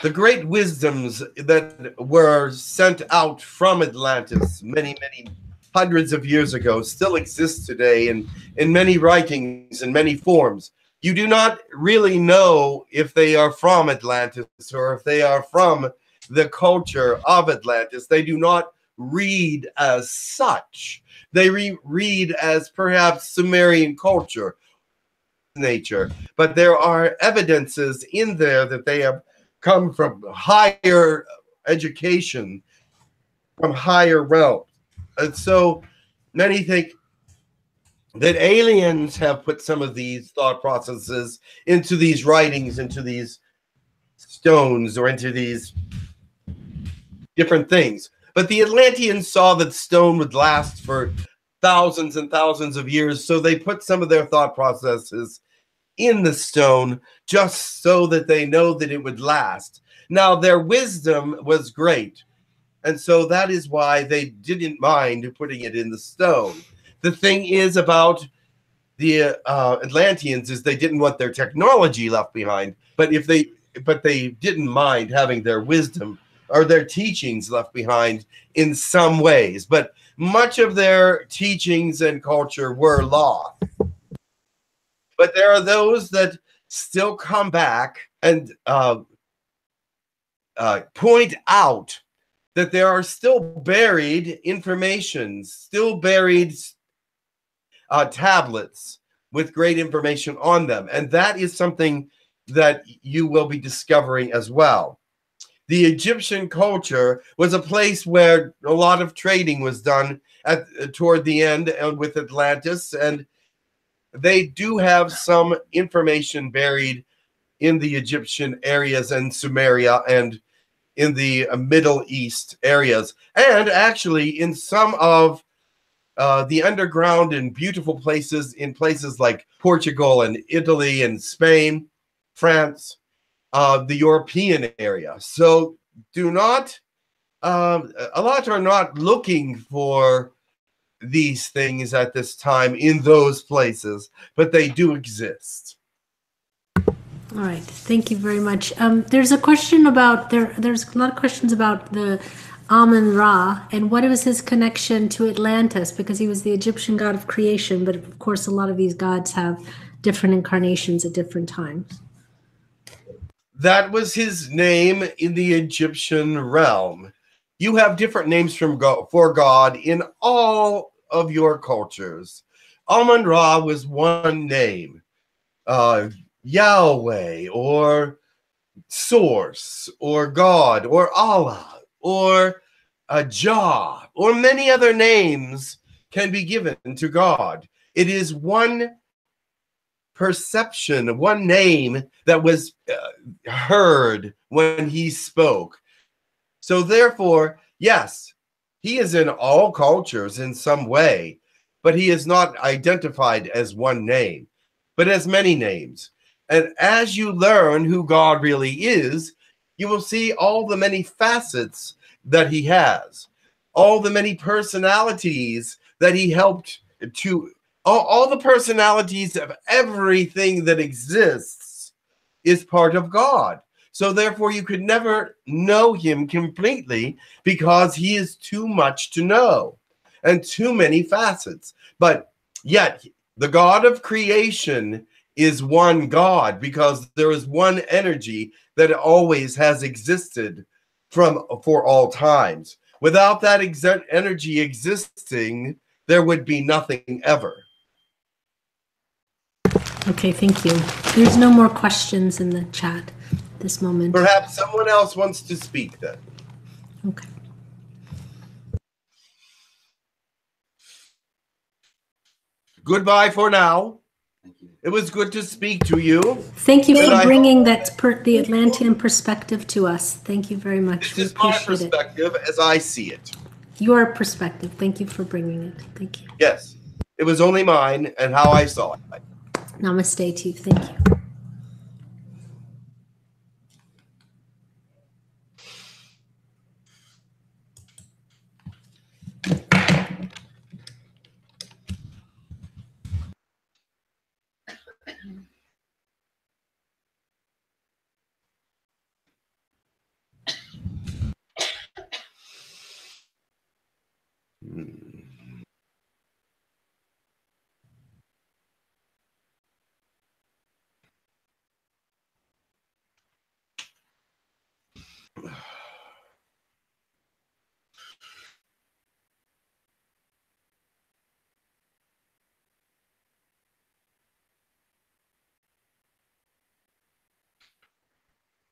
The great wisdoms that were sent out from Atlantis many, many hundreds of years ago still exist today in, in many writings in many forms. You do not really know if they are from Atlantis or if they are from the culture of Atlantis. They do not read as such. They re- read as perhaps Sumerian culture nature, but there are evidences in there that they have come from higher education, from higher realms. And so many think that aliens have put some of these thought processes into these writings, into these stones, or into these different things. But the Atlanteans saw that stone would last for thousands and thousands of years, so they put some of their thought processes in the stone just so that they know that it would last. Now, their wisdom was great. And so that is why they didn't mind putting it in the stone. The thing is about the uh, Atlanteans is they didn't want their technology left behind, but if they but they didn't mind having their wisdom or their teachings left behind in some ways. But much of their teachings and culture were lost. But there are those that still come back and uh, uh, point out that there are still buried information, still buried uh, tablets with great information on them. And that is something that you will be discovering as well. The Egyptian culture was a place where a lot of trading was done at toward the end and uh, with Atlantis, and they do have some information buried in the Egyptian areas and Sumeria and in the uh, Middle East areas, and actually in some of uh, the underground and beautiful places, in places like Portugal and Italy and Spain, France, uh, the European area. So do not, um, a lot are not looking for these things at this time in those places, but they do exist.
All right, thank you very much. Um, there's a question about there. There's a lot of questions about the Amun Ra and what was his connection to Atlantis because he was the Egyptian god of creation, but of course, a lot of these gods have different incarnations at different times.
That was his name in the Egyptian realm. You have different names from for God in all of your cultures. Amun Ra was one name. Uh, Yahweh or Source or God or Allah or a Jah or many other names can be given to God. It is one perception, one name that was uh, heard when he spoke. So, therefore, yes, he is in all cultures in some way, but he is not identified as one name, but as many names. And as you learn who God really is, you will see all the many facets that he has, all the many personalities that he helped to, all, all the personalities of everything that exists is part of God. So therefore, you could never know him completely because he is too much to know and too many facets. But yet, the God of creation is one God because there is one energy that always has existed from for all times. Without that ex- energy existing, there would be nothing ever.
Okay, thank you. There's no more questions in the chat this moment.
Perhaps someone else wants to speak then.
Okay.
Goodbye for now. It was good to speak to you.
Thank you
And
for
I-
bringing that per, the Atlantean perspective to us. Thank you very much.
This
We
is my
appreciate it.
perspective as I see it.
Your perspective. Thank you for bringing it. Thank you.
Yes, it was only mine and how I saw it.
Namaste to you. Thank you.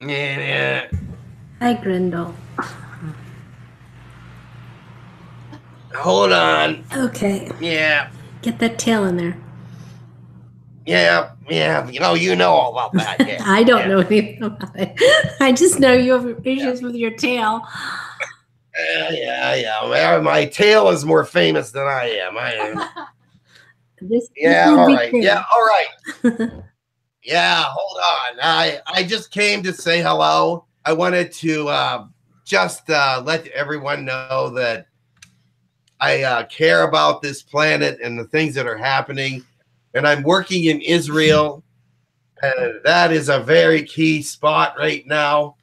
Hi, Grindal.
hold on.
Okay,
Yeah,
get that tail in there.
yeah, yeah. You know, you know all about that. Yeah.
I don't
yeah.
know anything about it. I just know you have issues with your tail.
Yeah, yeah, yeah. Well, my tail is more famous than I am. I am.
This, this
Yeah,
will
all right. Yeah, all right. Yeah, hold on. I I just came to say hello. I wanted to uh, just uh, let everyone know that I uh, care about this planet and the things that are happening. And I'm working in Israel, and that is a very key spot right now,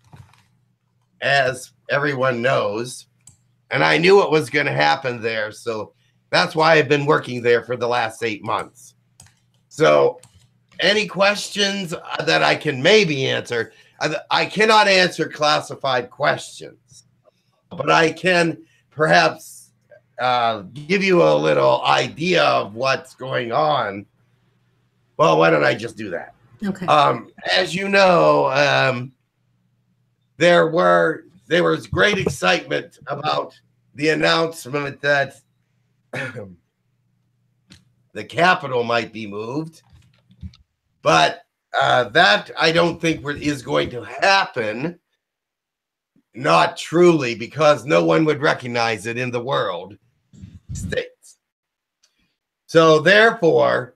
as everyone knows. And I knew it was going to happen there, so that's why I've been working there for the last eight months. So any questions that I can maybe answer. I, I cannot answer classified questions, but I can perhaps uh, give you a little idea of what's going on. Well, why don't I just do that?
Okay.
Um, as you know, um, there were there was great excitement about the announcement that the capital might be moved, but uh, that I don't think is going to happen. Not truly, because no one would recognize it in the world states. So therefore,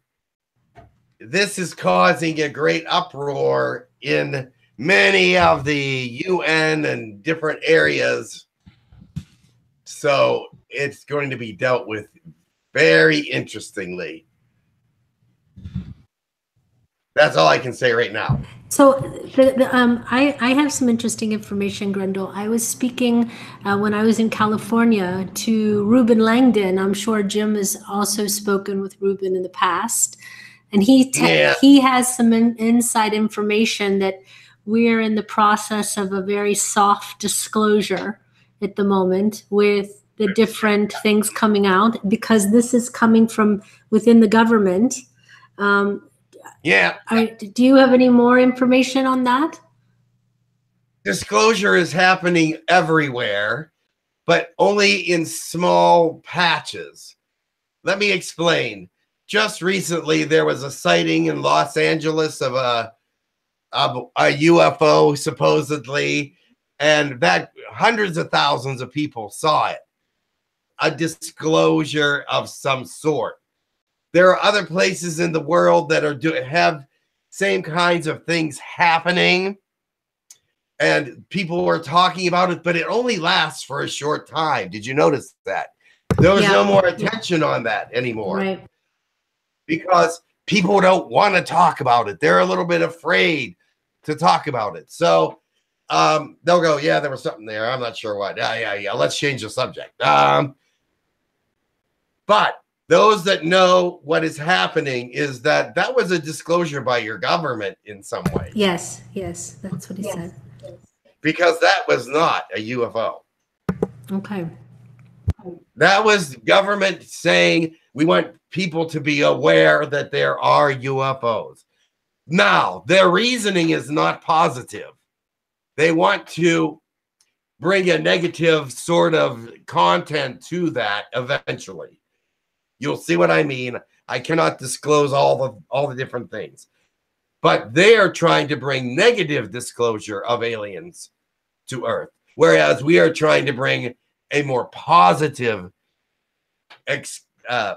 this is causing a great uproar in many of the UN and different areas. So it's going to be dealt with very interestingly. That's all I can say right now.
So, the, the, um, I, I have some interesting information, Grindal. I was speaking uh, when I was in California to Rueben Langdon. I'm sure Jim has also spoken with Rueben in the past, and he te-
Yeah.
he has some in, inside information that we're in the process of a very soft disclosure at the moment with the different things coming out because this is coming from within the government. Um,
Yeah,
I, do you have any more information on that?
disclosure is happening everywhere, but only in small patches. Let me explain. Just recently, there was a sighting in Los Angeles of a of a UFO supposedly, and that hundreds of thousands of people saw it. A disclosure of some sort. There are other places in the world that are do have same kinds of things happening and people are talking about it, but it only lasts for a short time. Did you notice that? There was
Yeah.
no more attention on that anymore
Right.
because people don't want to talk about it. They're a little bit afraid to talk about it. So um, they'll go, Yeah, there was something there. I'm not sure what. Yeah, yeah, yeah. Let's change the subject. Um, but those that know what is happening is that that was a disclosure by your government in some way
Yes, yes, that's what he said.
because that was not a UFO.
Okay.
That was government saying we want people to be aware that there are UFOs. Now, their reasoning is not positive. They want to bring a negative sort of content to that eventually. You'll see what I mean. I cannot disclose all the all the different things. But they are trying to bring negative disclosure of aliens to Earth, whereas we are trying to bring a more positive ex, uh,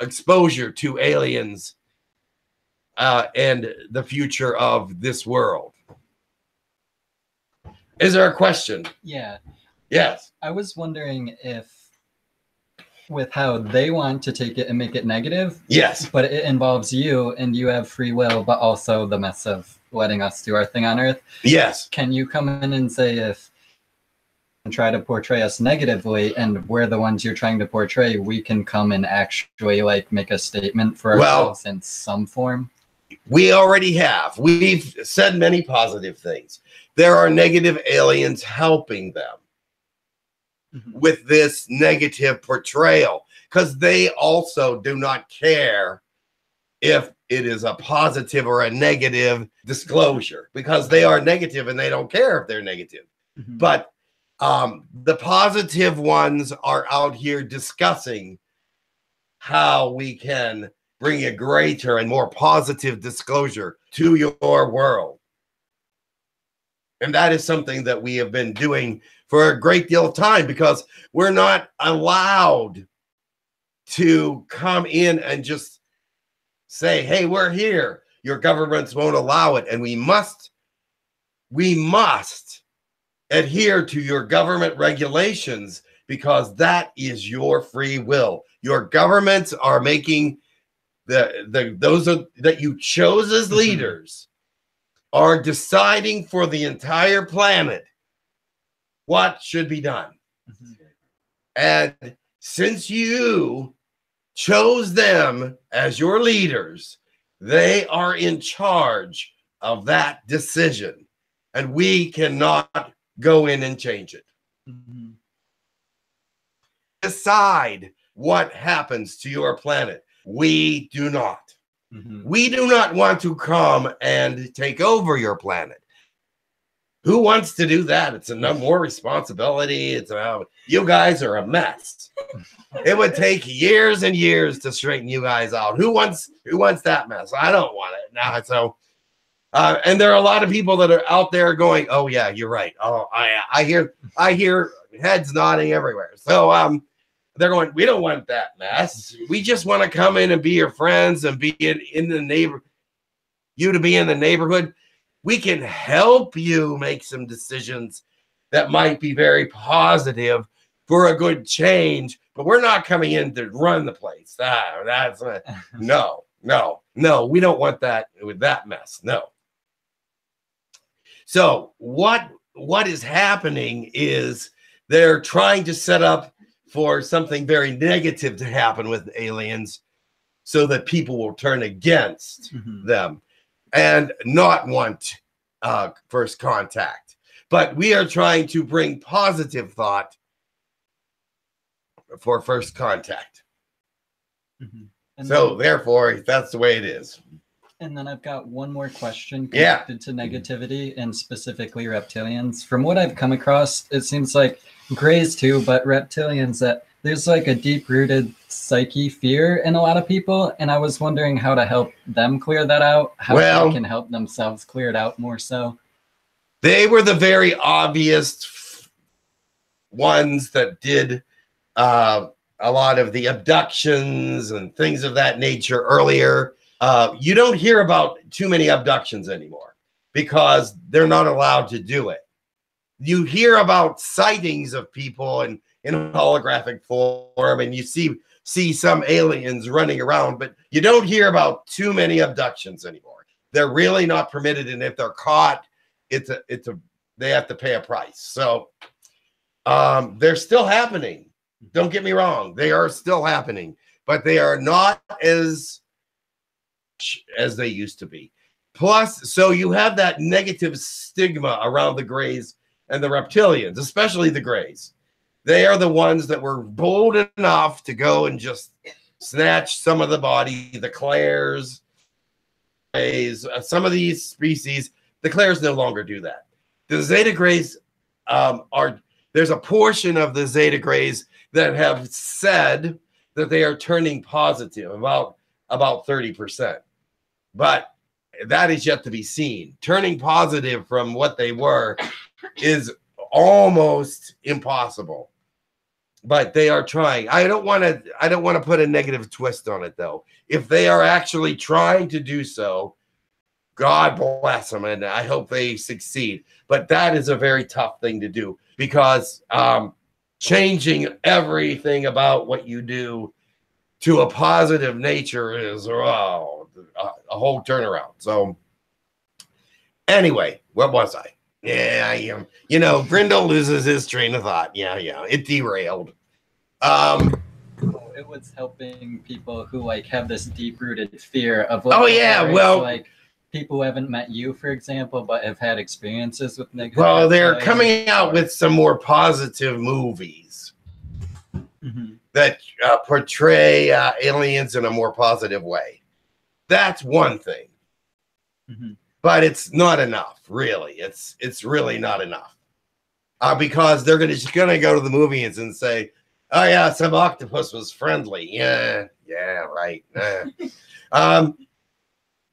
exposure to aliens uh, and the future of this world. Is there a question?
Yeah.
Yes.
I was wondering if, with how they want to take it and make it negative,
Yes.
but it involves you and you have free will, but also the mess of letting us do our thing on Earth.
Yes.
Can you come in and say if and try to portray us negatively and we're the ones you're trying to portray, we can come and actually like make a statement for
Well-
ourselves in some form?
We already have. We've said many positive things. There are negative aliens helping them with this negative portrayal because they also do not care if it is a positive or a negative disclosure because they are negative and they don't care if they're negative.
Mhm.
But Um, the positive ones are out here discussing how we can bring a greater and more positive disclosure to your world. And that is something that we have been doing for a great deal of time because we're not allowed to come in and just say, hey, we're here. Your governments won't allow it. And we must, we must adhere to your government regulations because that is your free will. Your governments are making the, the those are, that you chose as mm-hmm. leaders are deciding for the entire planet what should be done. And since you chose them as your leaders, they are in charge of that decision. And we cannot go in and change it. Decide what happens to your planet. We do not. Mm-hmm. We do not want to come and take over your planet. Who wants to do that? It's a no more responsibility. It's about you guys are a mess. it would take years and years to straighten you guys out. Who wants who wants that mess? I don't want it. Now so uh, and there are a lot of people that are out there going, "Oh yeah, you're right." Oh, I I hear I hear heads nodding everywhere. So um, they're going, "We don't want that mess. We just want to come in and be your friends and be in, in the neighbor, you to be in the neighborhood. We can help you make some decisions that might be very positive for a good change, but we're not coming in to run the place. Ah, that's uh, no, no, no. We don't want that with that mess. No." So what what is happening is they're trying to set up for something very negative to happen with aliens so that people will turn against them and not want uh, first contact. But we are trying to bring positive thought for first contact.
And
So
then-
therefore, that's the way it is.
And then I've got one more question
Yeah.
connected to negativity and specifically reptilians. From what I've come across, it seems like grays too, but reptilians that there's like a deep rooted psyche fear in a lot of people. And I was wondering how to help them clear that out, how
Well-
they can help themselves clear it out more so.
they were the very obvious ones that did uh, a lot of the abductions and things of that nature earlier. Uh, you don't hear about too many abductions anymore because they're not allowed to do it. You hear about sightings of people in, in holographic form, and you see see some aliens running around, but you don't hear about too many abductions anymore. They're really not permitted, and if they're caught, it's a it's a they have to pay a price. So um they're still happening. Don't get me wrong, they are still happening, but they are not as as they used to be. Plus, so you have that negative stigma around the grays and the reptilians, especially the grays. They are the ones that were bold enough to go and just snatch some of the body, the clairs, uh, some of these species the Clares no longer do that. The Zeta Grays um, are there's a portion of the Zeta Grays that have said that they are turning positive, about about 30%. But that is yet to be seen. Turning positive from what they were is almost impossible. But they are trying. I don't want to I don't want to put a negative twist on it though. If they are actually trying to do so, God bless them, and I hope they succeed. But that is a very tough thing to do because um, changing everything about what you do to a positive nature is oh, a, whole turnaround. So, anyway, what was I? Yeah, I am. You know, Grindal loses his train of thought. Yeah, yeah, it derailed. Um,
it was helping people who like have this deep rooted fear of like,
Oh, yeah, well-
like people who haven't met you, for example, but have had experiences with negative.
well, they're coming out with some more positive movies.
Mhm.
that uh, portray uh, aliens in a more positive way. That's one thing,
Mhm.
but it's not enough. Really, it's it's really not enough. uh, because they're gonna just gonna go to the movies and say, "Oh yeah, some octopus was friendly." Yeah, yeah, right. um,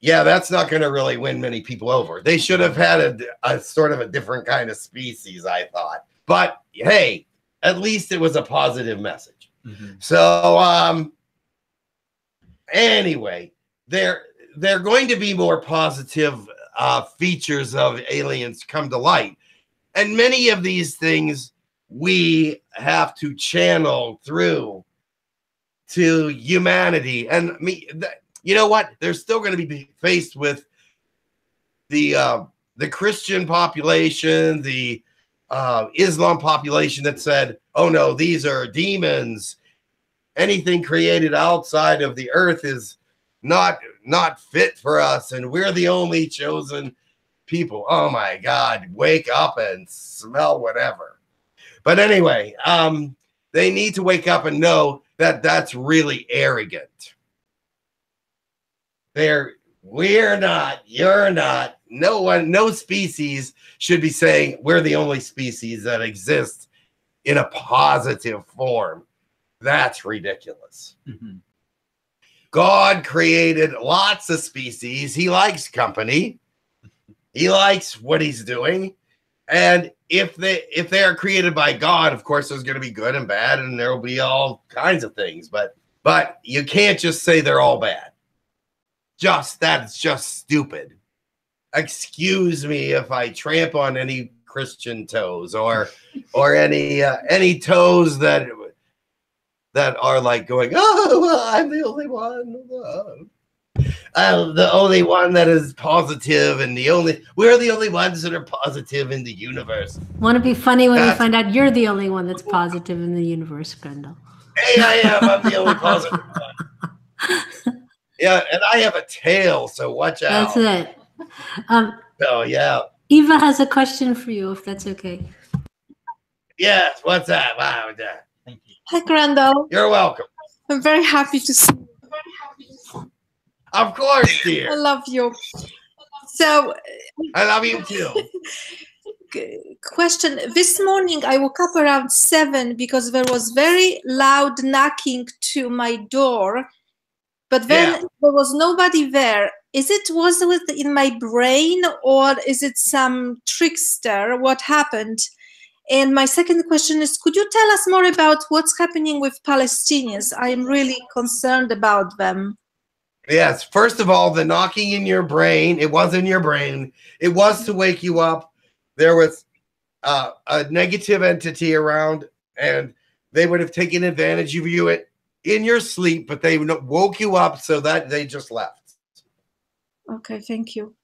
yeah, that's not gonna really win many people over. They should have had a, a sort of a different kind of species, I thought. But hey, at least it was a positive message. So um anyway, there they're going to be more positive uh features of aliens come to light. And many of these things we have to channel through to humanity. And me you know what? They're still going to be faced with the uh the Christian population, the uh, Islam population that said, "Oh no, these are demons. Anything created outside of the earth is not not fit for us, and we're the only chosen people." Oh my God, wake up and smell whatever. But anyway, um, they need to wake up and know that that's really arrogant. They're we're not, you're not, no one, no species should be saying we're the only species that exists in a positive form. That's ridiculous. God created lots of species. He likes company. He likes what he's doing. And if they if they are created by God, of course there's going to be good and bad and there will be all kinds of things, but but you can't just say they're all bad. Just that's just stupid excuse me if I tramp on any Christian toes or or any uh, any toes that that are like going, oh, I'm the only one. Uh, the only one that is positive, and the only we're the only ones that are positive in the universe.
Want to be funny when we find out you're the only one that's positive in the universe, Grindal.
Hey, I am. I'm the only positive one. Yeah, and I have a tail, so watch out.
That's it. Um,
Oh yeah,
Eva has a question for you, if that's okay.
yes. What's that? Wow, that. Thank you.
Hi, Grindal.
You're welcome.
I'm very happy to see you.
Of course, dear.
I love you. So,
I love you too.
question this morning i woke up around 7 because there was very loud knocking to my door but then
Yeah.
there was nobody there is it was it in my brain or is it some trickster what happened and my second question is could you tell us more about what's happening with palestinians i am really concerned about them
Yes. First of all, the knocking in your brain, it was in your brain. It was to wake you up. There was uh, a negative entity around, and they would have taken advantage of you at, in your sleep, but they woke you up so that they just left.
okay thank you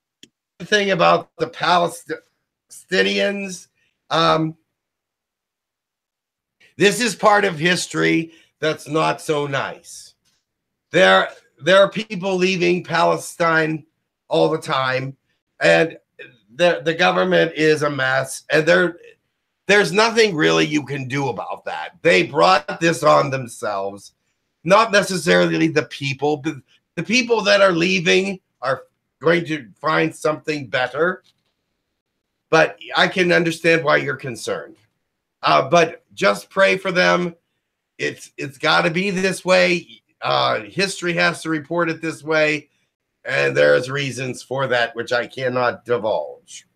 The thing about the Palestinians, um, this is part of history that's not so nice. There, there are people leaving Palestine all the time, and the the government is a mess, and there there's nothing really you can do about that. They brought this on themselves, not necessarily the people, but the people that are leaving are going to find something better. But I can understand why you're concerned. Uh, but just pray for them. It's it's got to be this way. Uh, history has to report it this way, and there's reasons for that which I cannot divulge.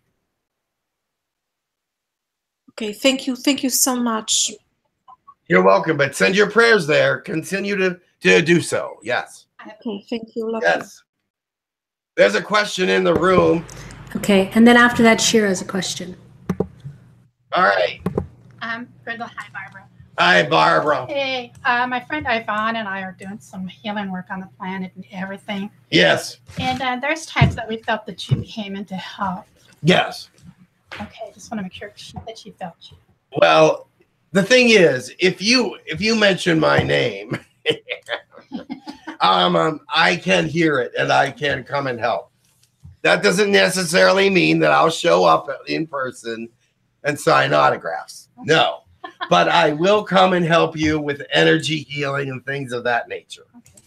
okay thank you thank you so much
You're welcome, but send your prayers there. Continue to to do so. Yes,
okay thank you love you.
yes. There's a question in the room.
Okay, and then after that, Shira has a question.
All right.
Um, Brenda, hi, Barbara.
Hi, Barbara.
Hey, uh, my friend Yvonne and I are doing some healing work on the planet and everything.
Yes,
And uh, there's times that we felt that you came in to help.
yes.
Okay, just want to make sure that she felt you.
Well, the thing is, if you if you mention my name, um, um, I can hear it and I can come and help. That doesn't necessarily mean that I'll show up in person and sign autographs. No, but I will come and help you with energy healing and things of that nature. Okay.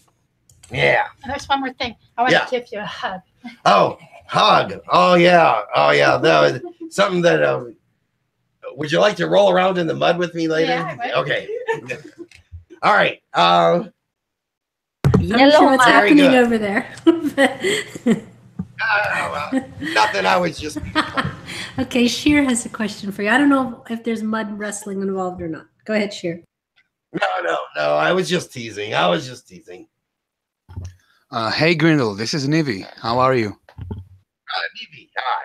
Yeah.
And there's one more thing. I want
Yeah.
to give you a hug.
Oh, hug. Oh yeah. Oh yeah. That was something that um, would you like to roll around in the mud with me later?
Yeah, I would.
okay. All right. Uh,
I'm not sure what's happening
good.
over there.
uh, well, nothing. I was just.
okay, Sheer has a question for you. I don't know if there's mud wrestling involved or not. Go ahead, Sheer.
No, no, no. I was just teasing. I was just teasing.
Uh, hey Grindal, this is Nivi. How are you?
Uh, Nivi, hi.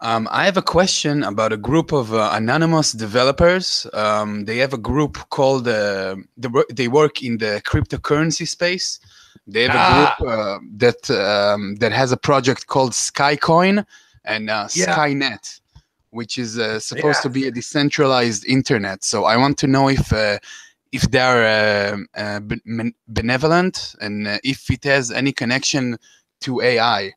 Um, I have a question about a group of uh, anonymous developers. Um, they have a group called uh, the, wo- they work in the cryptocurrency space. They have a
Ah.
group uh, that um, that has a project called Skycoin and uh,
Yeah.
Skynet, which is uh, supposed to be a decentralized internet. So I want to know if uh, if they are uh, uh, benevolent and uh, if it has any connection to AI.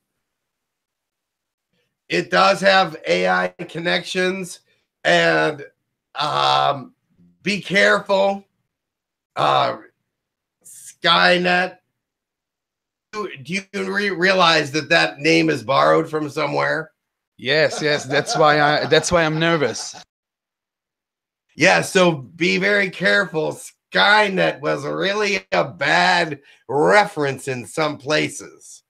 It does have AI connections, and um, be careful. Uh, Skynet. Do you re- realize that that name is borrowed from somewhere?
Yes, yes, that's why I that's why I'm nervous.
Yeah, so be very careful. Skynet was really a bad reference in some places.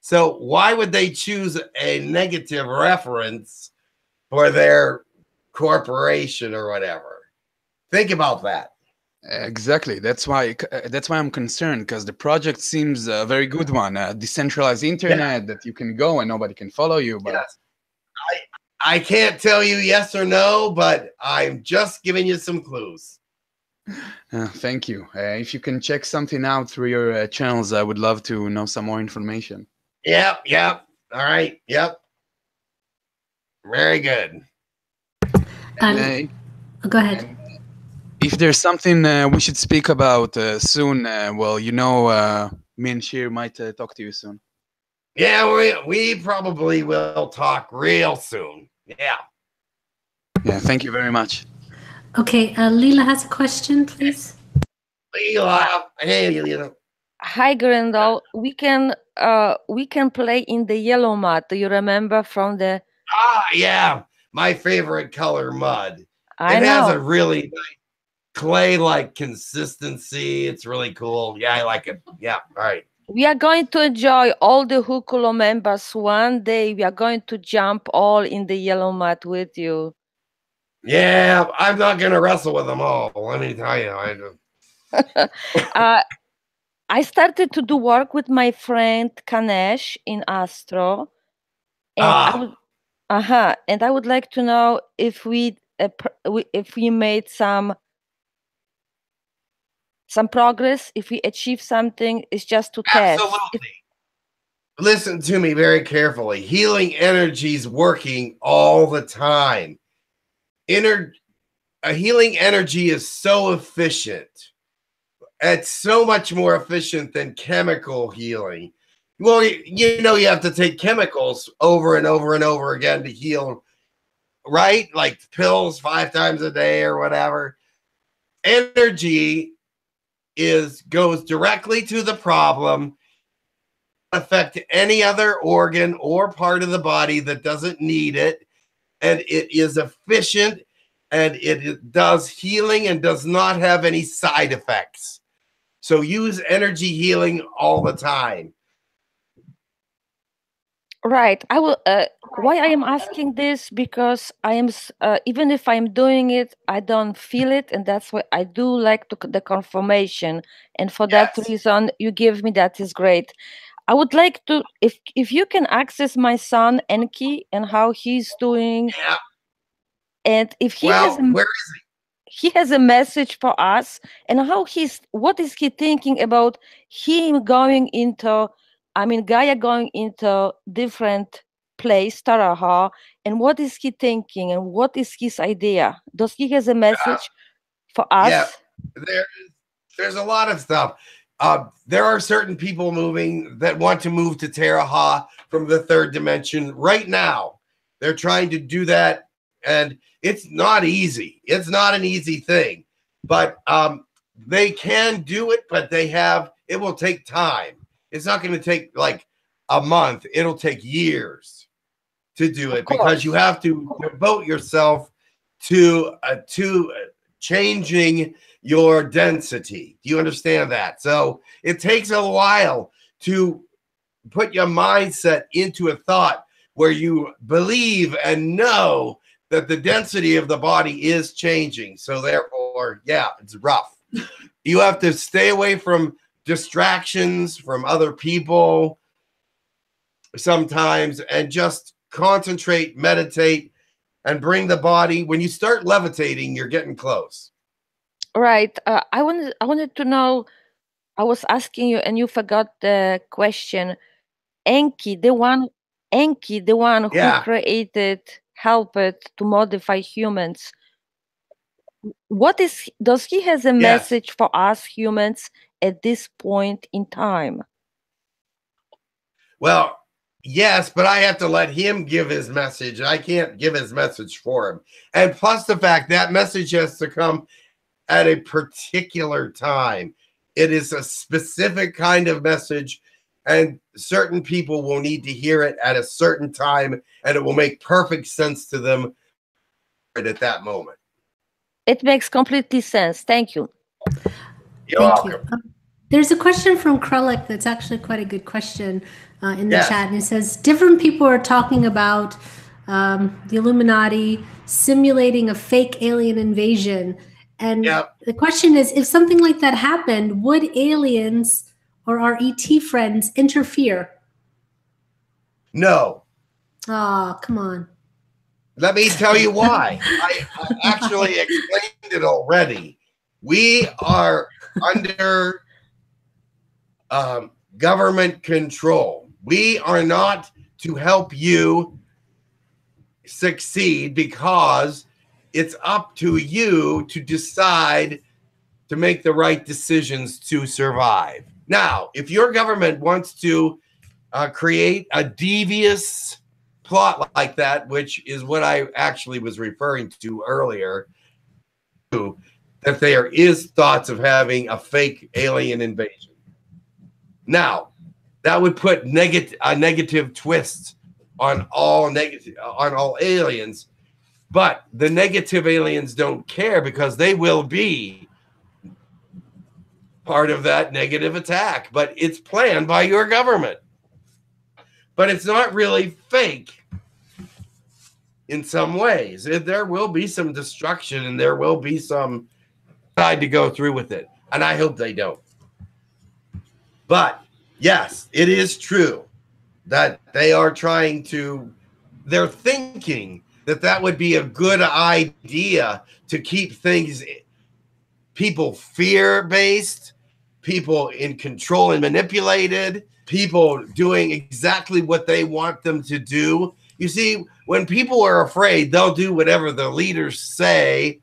So why would they choose a negative reference for their corporation or whatever? Think about that.
Exactly. That's why uh, that's why I'm concerned because the project seems a very good one. A decentralized internet that you can go and nobody can follow you. But
Yes. I I can't tell you yes or no, but I'm just giving you some clues.
uh, thank you. Uh, if you can check something out through your uh, channels, I would love to know some more information.
Yep, yep. All right, yep. Very good.
Um, go ahead.
If there's something uh, we should speak about uh, soon, uh, well, you know, uh, me and Shir might uh, talk to you soon.
Yeah, we we probably will talk real soon. Yeah.
Yeah, thank you very much.
Okay, uh, Leela has a question, please.
Leela, hey, Leela.
Hi, Grindal. We can uh we can play in the yellow mud. Do you remember from the?
Ah, yeah, my favorite color, mud.
I
it has a really nice clay-like consistency. It's really cool. Yeah, I like it. Yeah, all right.
We are going to enjoy all the Hucolo members one day. We are going to jump all in the yellow mat with you.
Yeah, I'm not gonna wrestle with them all. Let me tell you, I
uh, I started to do work with my friend Kanesh in Astro, and I
Ah.
would, uh-huh, and I would like to know if we, uh, if we made some some progress, if we achieve something. It's just to test.
Absolutely. Listen to me very carefully. Healing energy's working all the time. Inner a healing energy is so efficient. It's so much more efficient than chemical healing. Well, you know, you have to take chemicals over and over and over again to heal, right? Like pills five times a day or whatever. Energy is goes directly to the problem affect any other organ or part of the body that doesn't need it and it is efficient and it, does healing and does not have any side effects. So use energy healing all the time
Right. I will. Uh, why I am asking this because I am s- uh, even if I'm doing it, I don't feel it, and that's why I do like to, c- the confirmation. And for that
Yes.
reason, you give me that is great. I would like to if if you can access my son Enki and how he's doing,
yeah
and if he
well
has a,
where is
he has a message for us and how he's what is he thinking about him going into i mean gaia going into different place taraha and what is he thinking and what is his idea does he has a message for us
yeah there there's a lot of stuff uh, there are certain people moving that want to move to Taraha from the third dimension right now. They're trying to do that, and it's not easy. It's not an easy thing, but um, they can do it. But they have it will take time. It's not going to take like a month. It'll take years to do it because you have to devote yourself to uh, to uh, changing your density. Do you understand that? So it takes a while to put your mindset into a thought where you believe and know that the density of the body is changing. So therefore, yeah, it's rough. You have to stay away from distractions from other people sometimes and just concentrate, meditate, and bring the body. When you start levitating, you're getting close.
Right. Uh, I wanted I wanted to know. I was asking you, and you forgot the question. Enki, the one, Enki, the one who
Yeah.
created, helped to modify humans. What is? Does he has a
Yes.
message for us humans at this point in time?
Well, yes, but I have to let him give his message. I can't give his message for him. And plus the fact that message has to come at a particular time. It is a specific kind of message, and certain people will need to hear it at a certain time, and it will make perfect sense to them at that moment.
It makes completely sense. Thank you.
You're
Thank
welcome.
you. Um, There's a question from Krellick that's actually quite a good question uh, in the chat. And it says different people are talking about um, the Illuminati simulating a fake alien invasion. And
Yep.
the question is if something like that happened, would aliens or our ET friends interfere?
No.
Oh, come on.
Let me tell you why. I, I actually explained it already. We are under um, government control. We are not to help you succeed because it's up to you to decide to make the right decisions to survive. Now, if your government wants to uh, create a devious plot like that, which is what I actually was referring to earlier, that there is thoughts of having a fake alien invasion. Now, that would put negative a negative twist on all negative on all aliens, but the negative aliens don't care because they will be part of that negative attack, but it's planned by your government. But it's not really fake in some ways. There will be some destruction and there will be some side to go through with it. And I hope they don't. But yes, it is true that they are trying to, they're thinking that that would be a good idea to keep things, people fear based, people in control and manipulated, people doing exactly what they want them to do. You see, when people are afraid, they'll do whatever the leaders say.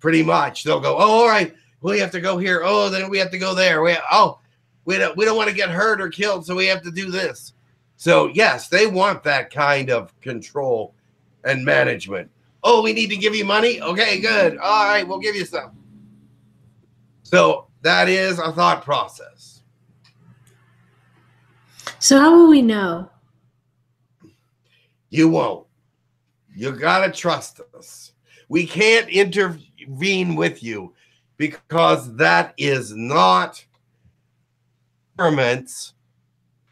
Pretty much, they'll go, "Oh, all right, we have to go here. Oh, then we have to go there. We oh, we don't we don't want to get hurt or killed, so we have to do this." So yes, they want that kind of control and management. Oh, we need to give you money. Okay, good. All right, we'll give you some. So that is a thought process.
So, how will we know?
You won't. You gotta trust us. We can't intervene with you because that is not governments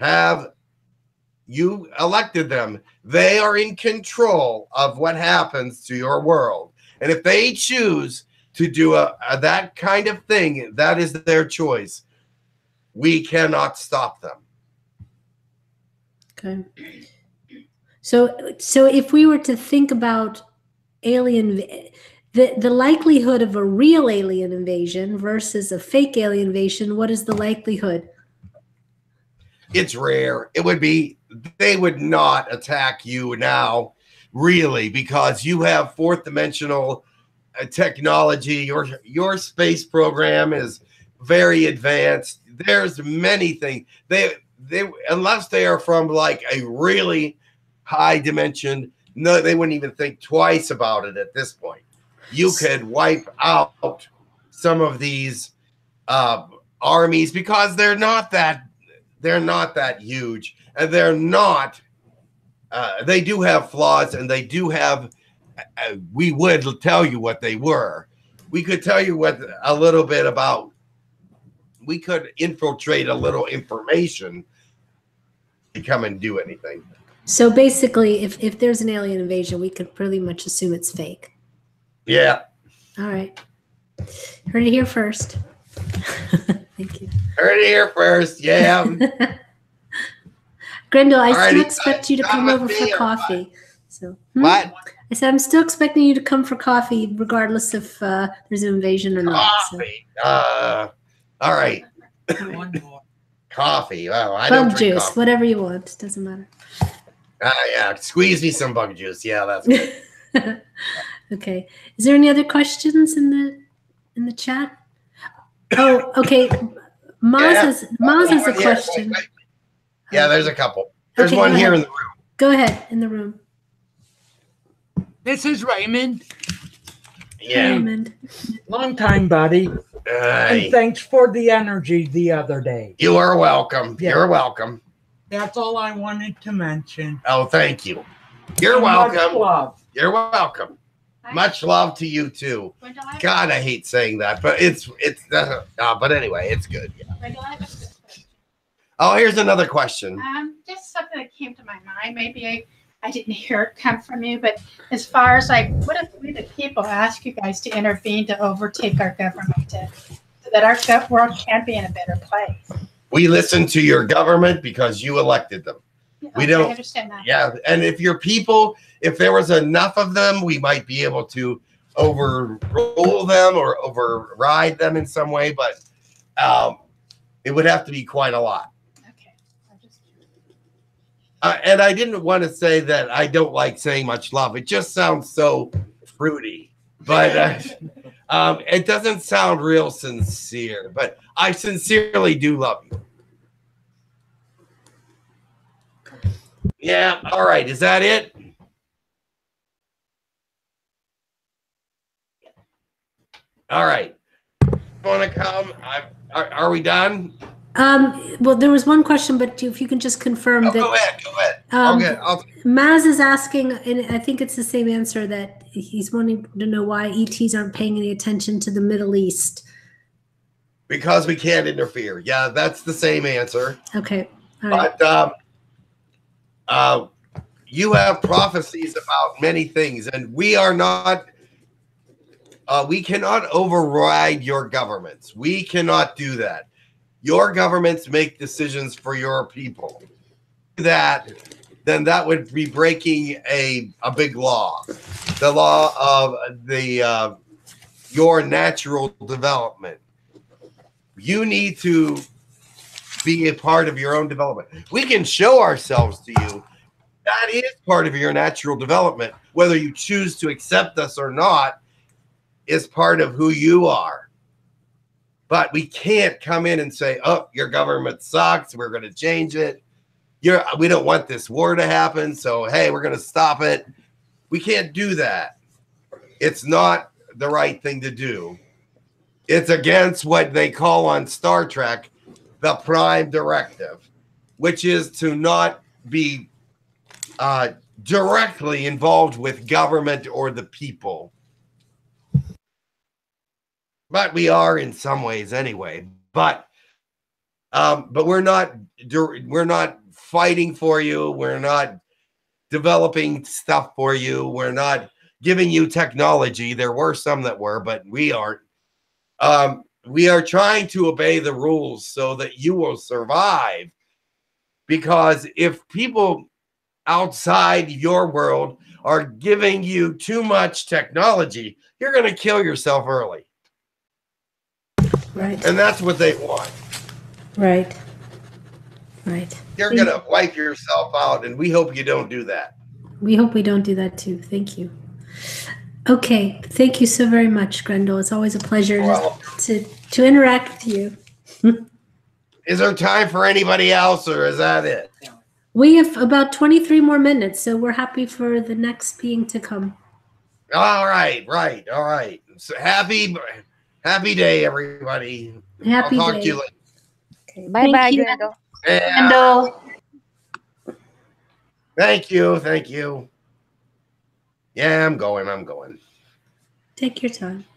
have you elected them. They are in control of what happens to your world. And if they choose to do a, a- that kind of thing, that is their choice. We cannot stop them.
Okay. So, so if we were to think about alien, the the likelihood of a real alien invasion versus a fake alien invasion, what is the likelihood?
it's rare. It would be they would not attack you now, really, because you have fourth dimensional uh, technology. Your your space program is very advanced. There's many things they they unless they are from like a really high dimension. No, they wouldn't even think twice about it at this point. You could wipe out some of these uh, armies because they're not that they're not that huge and they're not uh, they do have flaws, and they do have. Uh, we would tell you what they were. We could tell you what a little bit about. We could infiltrate a little information to come and do anything.
So basically, if, if there's an alien invasion, we could pretty much assume it's fake.
Yeah,
All right. Heard it here first. Thank you.
heard it here first. Yeah.
Grindal, I
Alrighty,
still expect you to
done
come over for
me or
coffee. So hmm?
what?
I said I'm still expecting you to come for coffee, regardless if uh, there's an invasion or not. So,
Coffee. Uh, all right.
One more.
Coffee. Well, I don't
bug juice,
coffee.
whatever you want, doesn't matter.
Ah, yeah. Squeeze me some bug juice. Yeah, that's good.
Okay. Is there any other questions in the in the chat? Oh, okay. Maz
Yeah.
has Maz has a
One here.
question.
Yeah, there's a couple. There's
Okay,
one here in the room.
Go ahead in the room.
This is Raymond.
Yeah.
Raymond.
Long time, buddy.
Aye.
And thanks for the energy the other day.
You are welcome.
Yeah.
You're welcome.
That's all I wanted to mention.
Oh, thank you. You're
And
welcome.
love.
You're welcome. Much love to you too. God, I hate saying that, but it's it's uh, uh, but anyway, it's good. Yeah.
Rachel, I have a quick question.
Oh, here's another question.
Um, just something that came to my mind. Maybe I, I didn't hear it come from you, but as far as like, what if we the people ask you guys to intervene to overtake our government to, so that our world can be in a better place?
We listen to your government because you elected them. We don't-
I understand that.
Yeah, and if your people, if there was enough of them, we might be able to overrule them or override them in some way, but um, it would have to be quite a lot.
Okay. Just
Uh, and I didn't want to say that I don't like saying much love. It just sounds so fruity, but uh, um, it doesn't sound real sincere. But I sincerely do love you. Yeah. All right. Is that it? All right. Want to come? I, are, are we done?
Um, well, there was one question, but if you can just confirm
Oh,
that
go ahead. Go ahead.
Um,
okay. I'll,
Maz is asking, and I think it's the same answer that he's wanting to know why ETs aren't paying any attention to the Middle East.
because we can't interfere. Yeah, that's the same answer.
Okay. All right.
But um, uh, you have prophecies about many things, and we are not. Uh, we cannot override your governments. We cannot do that. Your governments make decisions for your people. That then that would be breaking a a big law, the law of the uh, your natural development. You need to be a part of your own development. We can show ourselves to you. That is part of your natural development. Whether you choose to accept us or not is part of who you are. But we can't come in and say, "Oh, your government sucks. We're going to change it. You're we don't want this war to happen, so hey, we're going to stop it." We can't do that. It's not the right thing to do. It's against what they call on Star Trek the prime directive, which is to not be uh, directly involved with government or the people. But we are in some ways anyway. But um, but we're not we're not fighting for you. We're not developing stuff for you. We're not giving you technology. There were some that were, but we aren't. Um, we are trying to obey the rules so that you will survive. Because if people outside your world are giving you too much technology, you're going to kill yourself early.
Right.
And that's what they want.
Right. Right.
You're going to wipe yourself out, and we hope you don't do that.
We hope we don't do that too. Thank you. Okay. Thank you so very much, Grindal. It's always a pleasure
Well-
to, to interact with you.
Is there time for anybody else, or is that it?
We have about 23 more minutes, so we're happy for the next being to come.
All right, right, all right. So happy, happy day, everybody.
Happy
I'll talk
day.
to you later.
Bye bye,
you.
Grindal.
Yeah. Thank you. Thank you. Yeah, I'm going. I'm going.
Take your time.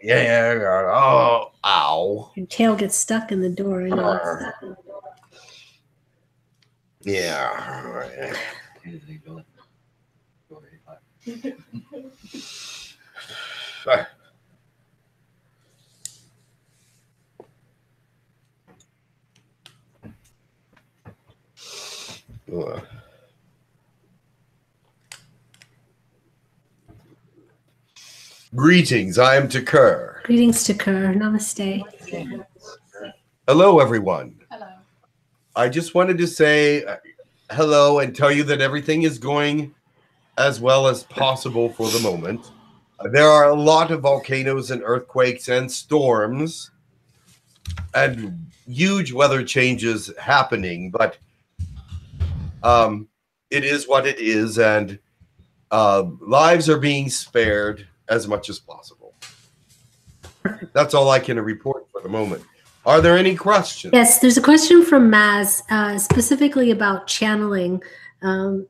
Yeah, yeah. yeah. Oh, ow.
Your tail gets stuck in the door. I know.
Yeah. all right. Uh. Greetings, I am Tekkrr.
Greetings Tekkrr. Namaste.
Hello, everyone.
Hello.
I just wanted to say uh, hello and tell you that everything is going as well as possible for the moment. Uh, There are a lot of volcanoes and earthquakes and storms and huge weather changes happening, but um, it is what it is, and uh, lives are being spared as much as possible. That's all I can report for the moment. Are there any questions?
Yes, there's a question from Maz uh, specifically about channeling. Um,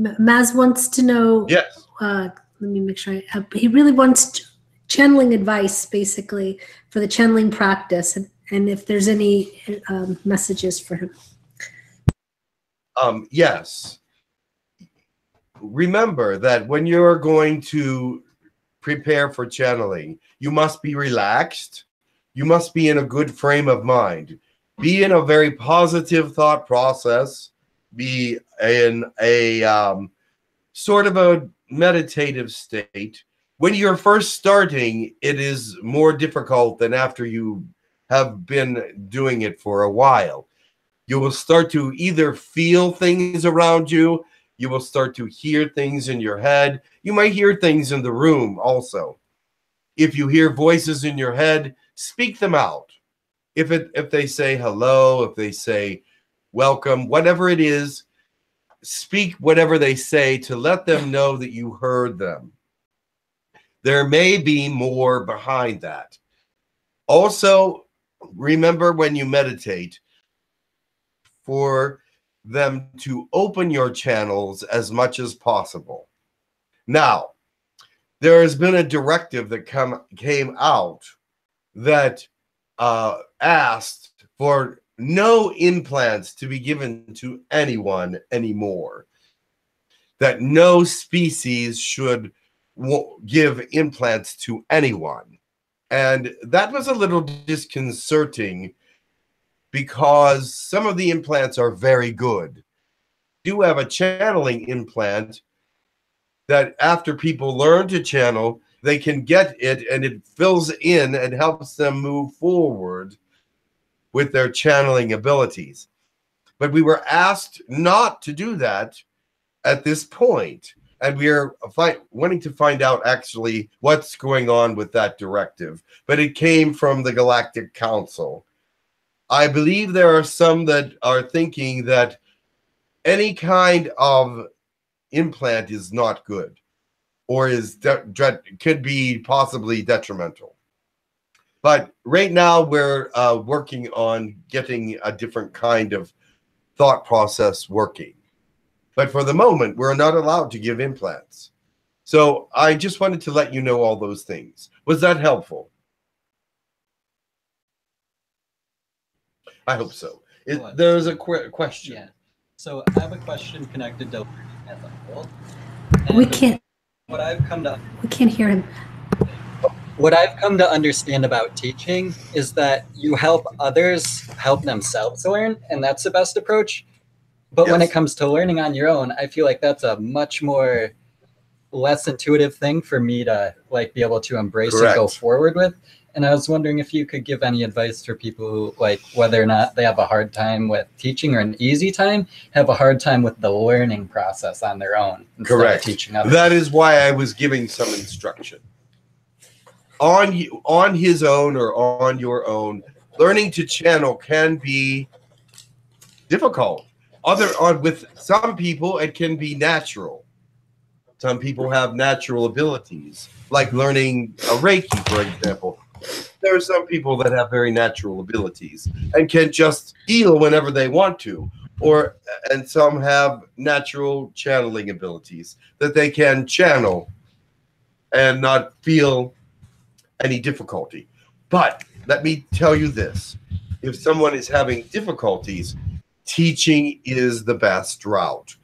Maz wants to know.
Yes.
Uh, let me make sure. I, uh, he really wants ch- channeling advice, basically, for the channeling practice, and, and if there's any um, messages for him.
Um, yes. Remember that when you're going to prepare for channeling, you must be relaxed. You must be in a good frame of mind. Be in a very positive thought process. Be in a um, sort of a meditative state. When you're first starting, it is more difficult than after you have been doing it for a while you will start to either feel things around you, you will start to hear things in your head. You might hear things in the room also. If you hear voices in your head, speak them out. If it if they say hello, if they say welcome, whatever it is, speak whatever they say to let them know that you heard them. There may be more behind that. Also, remember when you meditate, for them to open your channels as much as possible. Now, there has been a directive that come came out that uh, asked for no implants to be given to anyone anymore. That no species should give implants to anyone. And that was a little disconcerting because some of the implants are very good. Do have a channeling implant that after people learn to channel, they can get it and it fills in and helps them move forward with their channeling abilities. But we were asked not to do that at this point, and we are fi- wanting to find out actually what's going on with that directive. But it came from the Galactic Council. I believe there are some that are thinking that any kind of implant is not good or is de- could be possibly detrimental. But right now we're uh, working on getting a different kind of thought process working. But for the moment, we're not allowed to give implants. So I just wanted to let you know all those things. Was that helpful? I hope so. It,
Was.
there's a qu- question.
Yeah. So I have a question connected to learning as a whole.
We
And
can't.
What I've come to
We can't hear him.
what I've come to understand about teaching is that you help others help themselves learn, and that's the best approach. But when
Yes.
it comes to learning on your own, I feel like that's a much more less intuitive thing for me to like be able to embrace and go
Correct.
forward with. And I was wondering if you could give any advice for people who like whether or not they have a hard time with teaching or an easy time, have a hard time with the learning process on their own
Correct.
teaching others.
That is why I was giving some instruction. On you, on his own or on your own, learning to channel can be difficult. Other on with some people, it can be natural. Some people have natural abilities, like learning a Reiki, for example. There are some people that have very natural abilities and can just heal whenever they want to. or and some have natural channeling abilities that they can channel and not feel any difficulty. But let me tell you this if someone is having difficulties, teaching is the best route.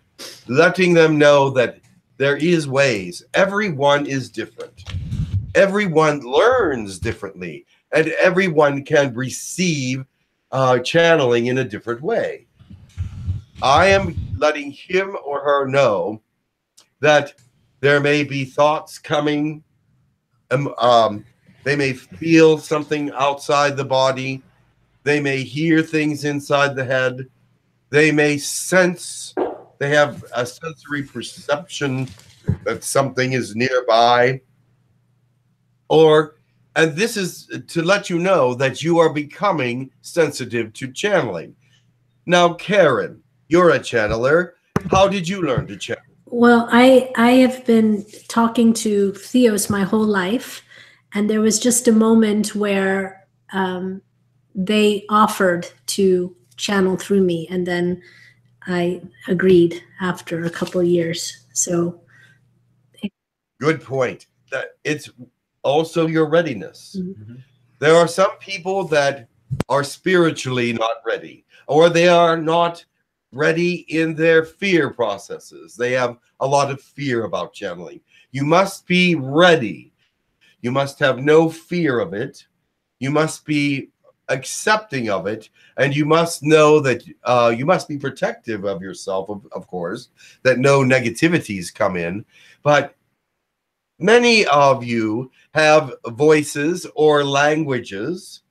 Letting them know that there is ways. Everyone is different. Everyone learns differently, and everyone can receive uh, channeling in a different way. I am letting him or her know that there may be thoughts coming. Um, um, they may feel something outside the body. They may hear things inside the head. They may sense, they have a sensory perception that something is nearby. Or, and this is to let you know that you are becoming sensitive to channeling. Now, Karen, you're a channeler. How did you learn to channel?
Well, I I have been talking to Theos my whole life, and there was just a moment where um, they offered to channel through me, and then I agreed after a couple years. So,
Good point. That it's also your readiness.
Mhm.
There are some people that are spiritually not ready, or they are not ready in their fear processes. They have a lot of fear about channeling. You must be ready. You must have no fear of it. You must be accepting of it. And you must know that uh, you must be protective of yourself, of, of course, that no negativities come in. But many of you have voices or languages,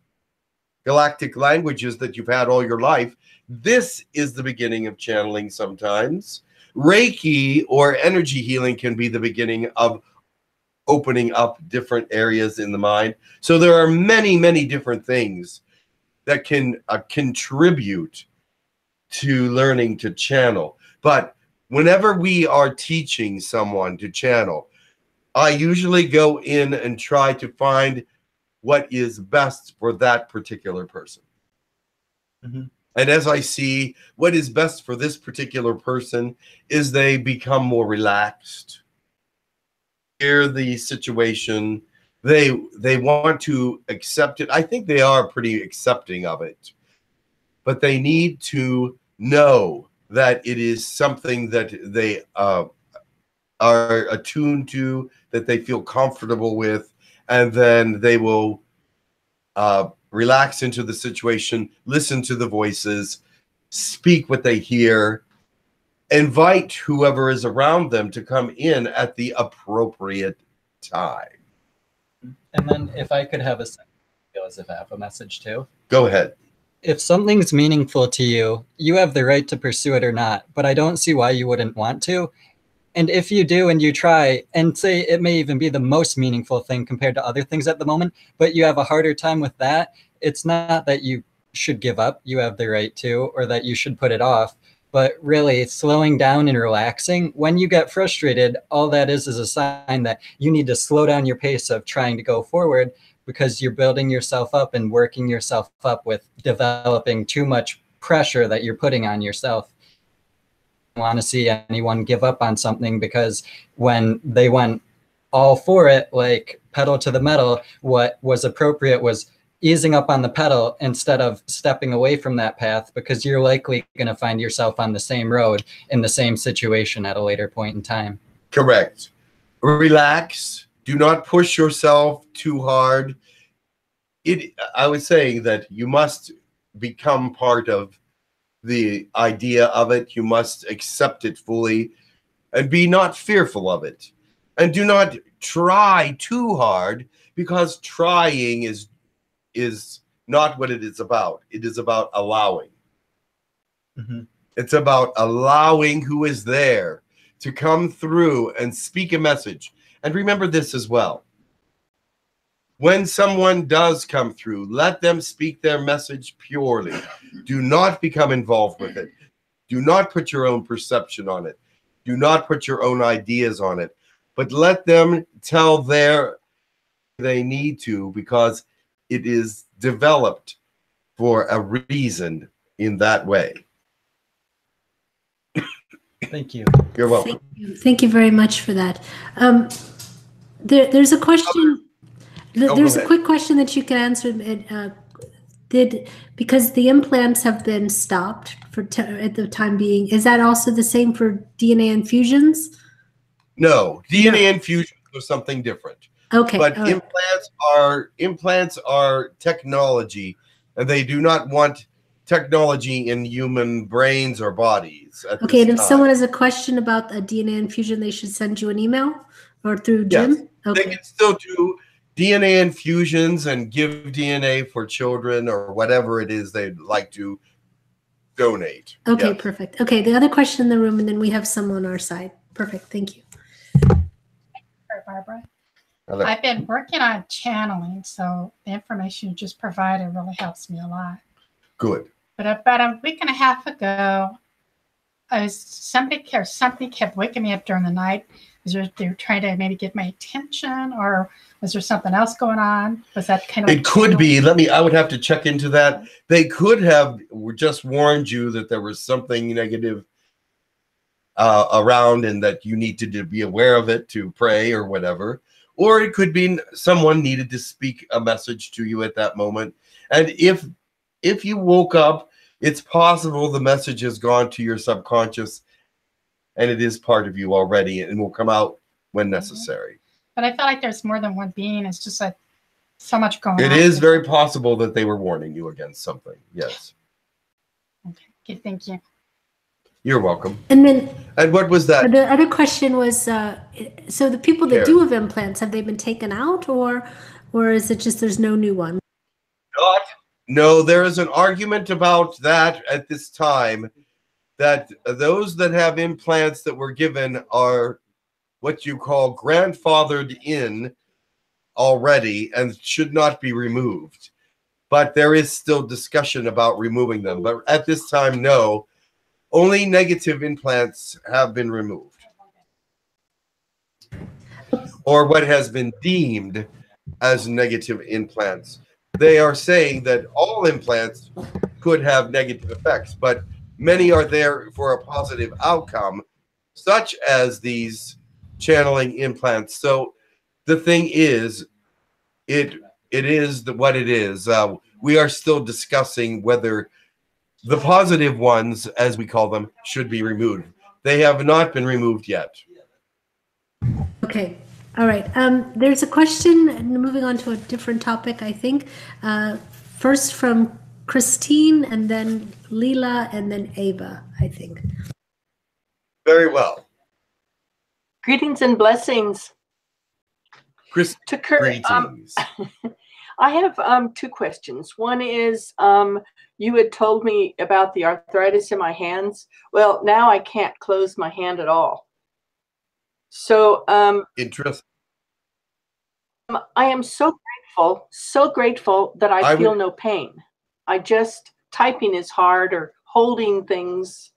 galactic languages that you've had all your life. This is the beginning of channeling sometimes. Reiki or energy healing can be the beginning of opening up different areas in the mind. So there are many, many different things that can uh, contribute to learning to channel. But whenever we are teaching someone to channel, I usually go in and try to find what is best for that particular person.
Mhm.
And as I see what is best for this particular person is they become more relaxed. Hear the situation. They they want to accept it. I think they are pretty accepting of it. But they need to know that it is something that they uh, are attuned to, that they feel comfortable with, and then they will uh, relax into the situation, listen to the voices, speak what they hear, invite whoever is around them to come in at the appropriate time.
And then if I could have a second, as if I have a message too.
Go ahead.
If something's meaningful to you, you have the right to pursue it or not, but I don't see why you wouldn't want to. And if you do and you try, and say it may even be the most meaningful thing compared to other things at the moment, but you have a harder time with that, it's not that you should give up, you have the right to, or that you should put it off. But really, slowing down and relaxing, when you get frustrated, all that is is a sign that you need to slow down your pace of trying to go forward because you're building yourself up and working yourself up with developing too much pressure that you're putting on yourself want to see anyone give up on something because when they went all for it, like pedal to the metal, what was appropriate was easing up on the pedal instead of stepping away from that path because you're likely going to find yourself on the same road in the same situation at a later point in time.
Correct. Relax. Do not push yourself too hard. It. I was saying that you must become part of the idea of it. You must accept it fully, and be not fearful of it. And do not try too hard because trying is is not what it is about. It is about allowing.
Mhm.
It's about allowing who is there to come through and speak a message. And remember this as well. When someone does come through, let them speak their message purely. Do not become involved with it. Do not put your own perception on it. Do not put your own ideas on it. But let them tell their they need to because it is developed for a reason in that way.
Thank you.
You're welcome.
Thank you Thank you very much for that. Um, there, there's a question. Th- there's a quick question that you can answer. It, uh, did because the implants have been stopped for t- at the time being. Is that also the same for DNA infusions?
No, DNA infusions are something different.
Okay.
but
right.
implants are implants are technology, and they do not want technology in human brains or bodies.
Okay, and if
time.
someone has a question about a DNA infusion, they should send you an email or through Jim.
Yes. they can still do DNA infusions and give DNA for children or whatever it is they'd like to donate.
Okay,
Yes.
perfect. Okay, the other question in the room, and then we have some on our side. Perfect. Thank you.
Barbara.
Hello.
I've been working on channeling, so the information you just provided really helps me a lot.
Good.
But about a week and a half ago, I was somebody kept something kept waking me up during the night. Was there they were trying to maybe get my attention, or was there something else going on? Was that kind of
It could be. Let me. I would have to check into that. They could have just warned you that there was something negative uh, around, and that you need to be aware of it to pray or whatever. Or it could be someone needed to speak a message to you at that moment. And if if you woke up, it's possible the message has gone to your subconscious, and it is part of you already, and will come out when necessary.
But I feel like there's more than one being. It's just like so much going
It
on.
is very possible that they were warning you against something. Yes.
Okay, thank you.
You're welcome.
And then
And what was that?
the other question was, uh, so the people that
Here.
do have implants, have they been taken out, or or is it just there's no new one?
Not. No, there is an argument about that at this time that those that have implants that were given are what you call grandfathered in already and should not be removed. But there is still discussion about removing them. But at this time, no. Only negative implants have been removed. Or what has been deemed as negative implants. They are saying that all implants could have negative effects, but many are there for a positive outcome, such as these channeling implants. So the thing is, it it is the, what it is. Uh, we are still discussing whether the positive ones, as we call them, should be removed. They have not been removed yet.
Okay. All right. Um, there's a question. and Moving on to a different topic, I think. Uh, first from Christine, and then Leela, and then Ava. I think.
Very well.
Greetings and blessings.
Chris,
to Kurt. Um, I have um, two questions. One is um, you had told me about the arthritis in my hands. Well, now I can't close my hand at all. So um,
Interesting.
um, I am so grateful, so grateful that I,
I
feel
would-
no pain. I just typing is hard or holding things.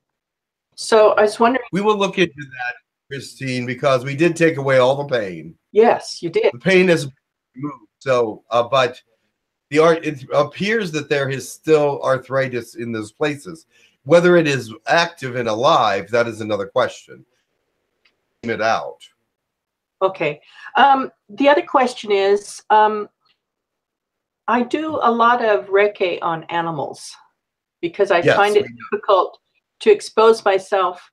So I was wondering.
We will look into that, Christine, because we did take away all the pain.
Yes, you did.
The pain is removed. So, uh, but the art it appears that there is still arthritis in those places. Whether it is active and alive, that is another question. It out.
Okay. Um, the other question is um, I do a lot of Reiki on animals because I
Yes,
find it difficult to expose myself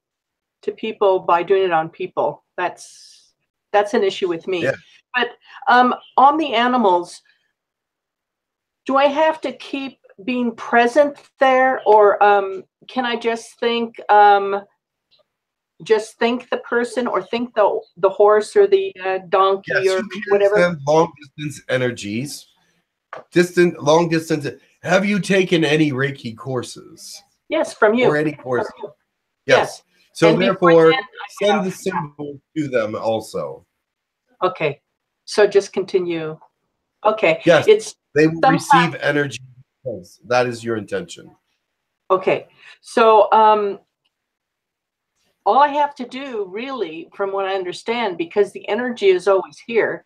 to people by doing it on people. That's that's an issue with me.
Yeah.
But um, on the animals, do I have to keep being present there, or um, can I just think? Um, just think the person or think the the horse or the uh, donkey
Yes,
or whatever
long distance energies. Distant, long distance. Have you taken any Reiki courses
yes from you
or any course?
You.
Yes. So
And
therefore,
then,
send the symbol to them also.
okay so just continue okay
Yes,
it's
they will receive energy. That is your intention.
okay so um all i have to do really from what i understand because the energy is always here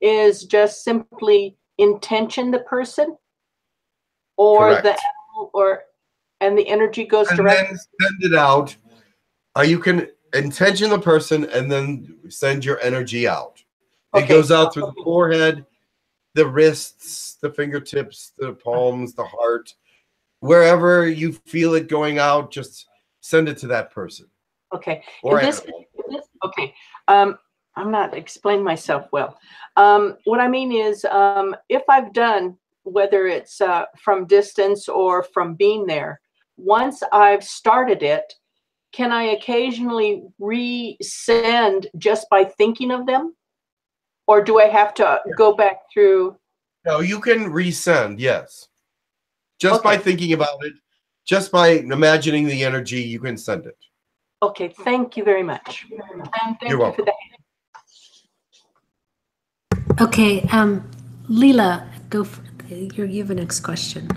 is just simply intention the person or the
Correct.
animal or and the energy goes
and
directly
then send it out. Uh, you can intention the person and then send your energy out. It
Okay.
goes out through the forehead, the wrists, the fingertips, the palms, the heart. Wherever you feel it going out, just send it to that person.
Okay.
Or
this- this- okay. Um, I'm not explaining myself well. Um, what I mean is, um, if I've done, whether it's uh, from distance or from being there, once I've started it, can I occasionally resend just by thinking of them? Or do I have to go back through?
No, you can resend, yes. Just by thinking about it, just by imagining the energy, you can send it.
Okay, thank you very much. And thank
You're
you
welcome.
for that.
Okay, um, Leela, go. For, you you have a next question.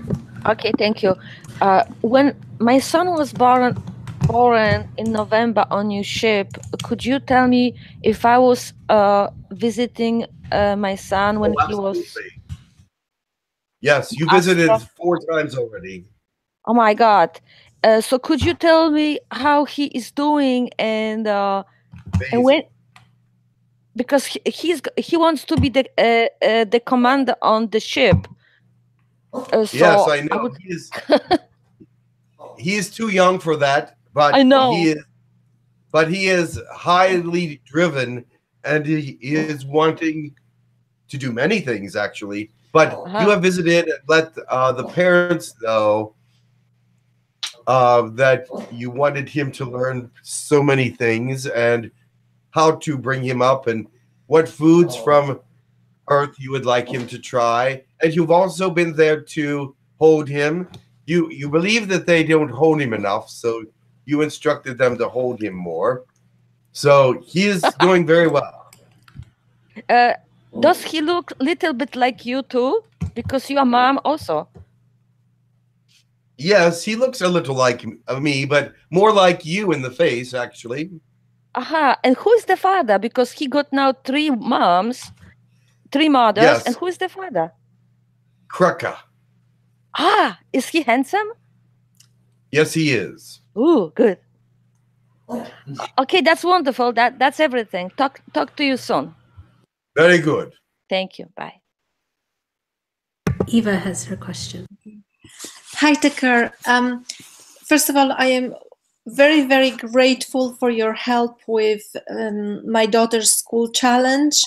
Okay, thank you. Uh, when my son was born, born in November on your ship, could you tell me if I was uh, visiting uh, my son when
Oh,
he was?
Yes, you visited four times already.
Oh my God! Uh, so could you tell me how he is doing and uh, and when? Because he, he's he wants to be the uh, uh, the commander on the ship. Uh, so
yes, I know.
would-
he is he is too young for that, but
I know.
he is but he is highly driven and he is wanting to do many things actually. But
Uh-huh.
you have visited, let uh, the parents know uh, that you wanted him to learn so many things and how to bring him up and what foods from earth you would like him to try and you've also been there to hold him you you believe that they don't hold him enough so you instructed them to hold him more so he is doing very well
Uh, does he look a little bit like you too? Because you are mom also.
yes he looks a little like uh, me but more like you in the face actually
Aha. And who is the father? Because he got now three moms, three mothers.
Yes.
And who is the father?
Krucka.
Ah, is he handsome?
yes he is
Ooh, good. Okay, that's wonderful. That that's everything. Talk talk to you soon.
very good
Thank you. Bye.
Eva has her question.
Hi, Tekkrr. Um, first of all, I am very, very grateful for your help with um, my daughter's school challenge.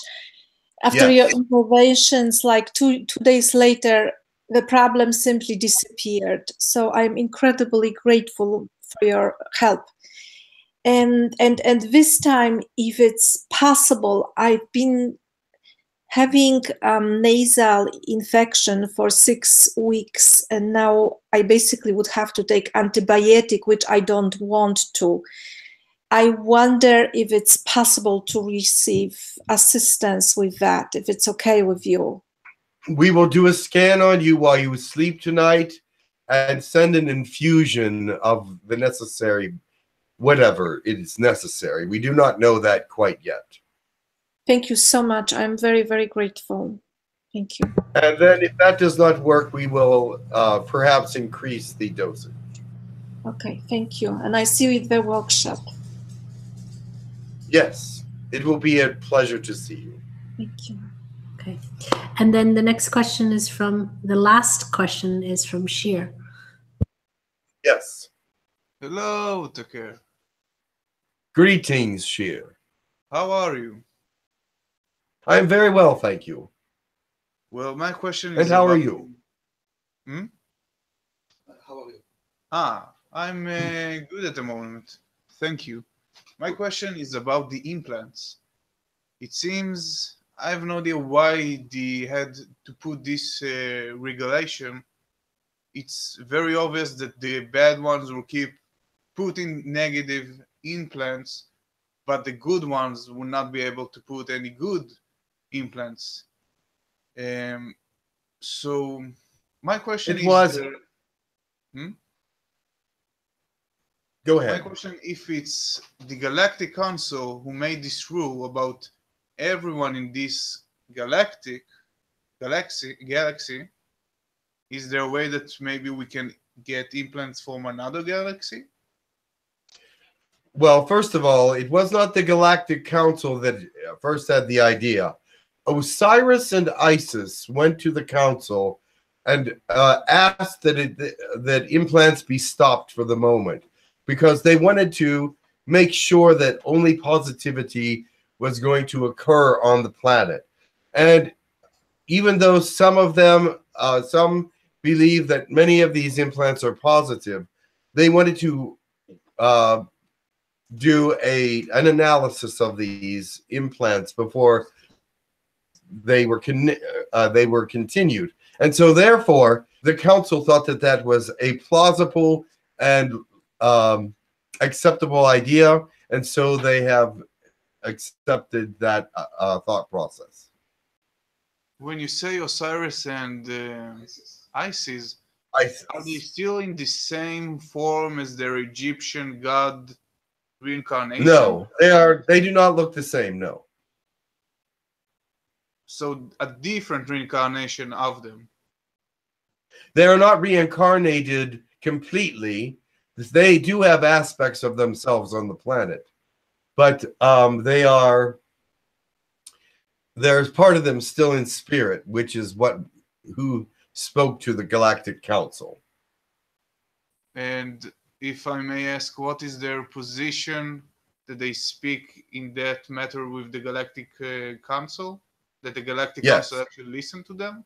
After
Yes.
your interventions, like two two days later, the problem simply disappeared. So I'm incredibly grateful for your help. And and and this time, if it's possible, I've been having um, nasal infection for six weeks and now i basically would have to take antibiotic which i don't want to. I wonder if it's possible to receive assistance with that if it's okay with you.
We will do a scan on you while you sleep tonight and send an infusion of the necessary whatever it is necessary. We do not know that quite yet.
Thank you so much. I'm very very grateful. Thank you.
And then if that does not work, we will uh, perhaps increase the dosage.
okay thank you. And i see you at the workshop.
Yes, it will be a pleasure to see you.
thank you
Okay. And then the next question is from the last question is from Sheer.
Yes.
Hello, Tekkrr.
Greetings, Sheer.
How are you?
I am very well, thank you.
Well, my question is.
And how are you?
Hmm? How are you? Ah, I'm uh, good at the moment. Thank you. My question is about the implants. It seems I have no idea why they had to put this uh, regulation. It's very obvious that the bad ones will keep putting negative implants, but the good ones will not be able to put any good implants. Um, so my question
It
is,
was-
uh, hmm?
Go
My question: If it's the Galactic Council who made this rule about everyone in this galactic galaxy galaxy, is there a way that maybe we can get implants from another galaxy?
Well, first of all, it was not the Galactic Council that uh, first had the idea. Osiris and Isis went to the council and uh, asked that it, that implants be stopped for the moment because they wanted to make sure that only positivity was going to occur on the planet. And even though some of them, uh, some believe that many of these implants are positive, they wanted to uh, do a an analysis of these implants before they were con- uh, they were continued, and so therefore the council thought that that was a plausible and um, acceptable idea, and so they have accepted that uh, uh, thought process.
When you say Osiris and uh, Isis,
Isis.
are they still in the same form as their Egyptian god reincarnation?
No, they are. They do not look the same. No.
So a different reincarnation of them.
they are not reincarnated completely. They do have aspects of themselves on the planet, but um, they are there's part of them still in spirit, which is what who spoke to the Galactic Council.
And if I may ask, what is their position that they speak in that matter with the Galactic uh, Council? That the Galactic
Yes.
Council actually listen to them?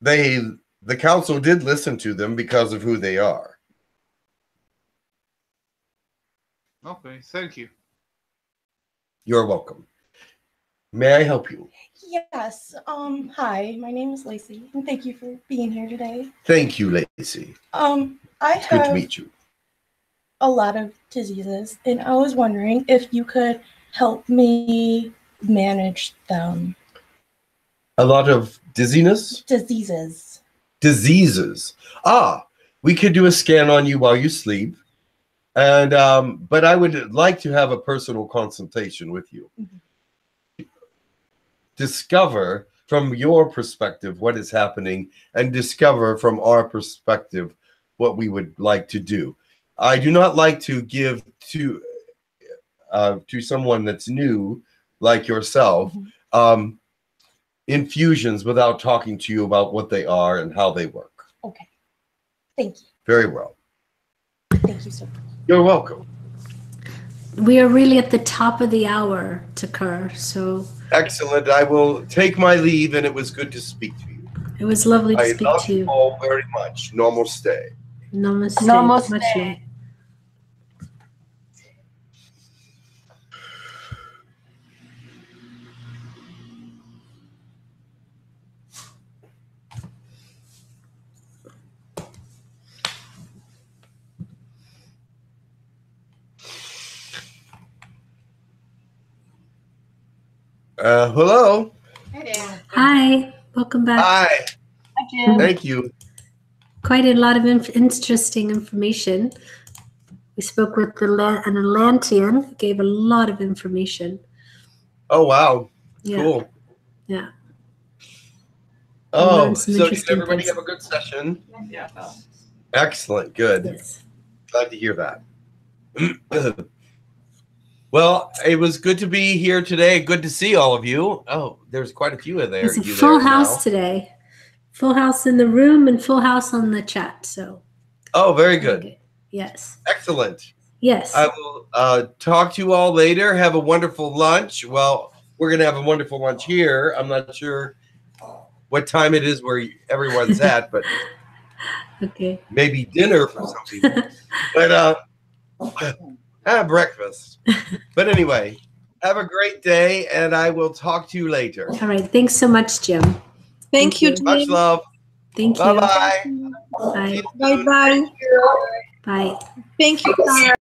They the council did listen to them because of who they are.
Okay, thank you.
You're welcome. May I help you?
Yes. Um. Hi, my name is Lacey, and thank you for being here today.
Thank you, Lacey.
Um, I
It's good to
have
meet you.
a lot of diseases, and I was wondering if you could help me manage them.
A lot of dizziness,
Diseases.
diseases. Ah, we could do a scan on you while you sleep. And um, but I would like to have a personal consultation with you. Discover from your perspective what is happening and discover from our perspective what we would like to do. I do not like to give to uh, to someone that's new like yourself um, infusions without talking to you about what they are and how they work.
Okay. Thank you.
Very well.
Thank you so much.
You're welcome.
We are really at the top of the hour, Tekkrr. So
Excellent. I will take my leave, and it was good to speak to you.
it was lovely to
I
speak to
you I love
you.
all very much. Normal stay.
Namaste.
Namaste.
Uh, hello.
Hi, welcome back.
Hi. Thank you.
Quite a lot of inf- interesting information. We spoke with the La- an Atlantean gave a lot of information.
Oh wow.
Yeah.
Cool.
Yeah.
Oh, so did
interesting
everybody
things.
have a good session?
Yeah.
Excellent. Good.
Yes.
Glad to hear that. well, it was good to be here today. Good to see all of you. Oh, there's quite a few of there.
It's a full house
now.
today. Full house in the room and full house on the chat. So,
Oh, very good.
yes.
Excellent.
Yes.
I will uh, talk to you all later. Have a wonderful lunch. Well, we're going to have a wonderful lunch here. I'm not sure what time it is where everyone's at, but
Okay.
maybe dinner for some people. but uh, have breakfast. But anyway, have a great day, and I will talk to you later.
All right. Thanks so much, Jim.
Thank you,
Much love.
Thank you.
Bye bye.
Bye.
Bye bye.
Bye.
Thank you. Tara.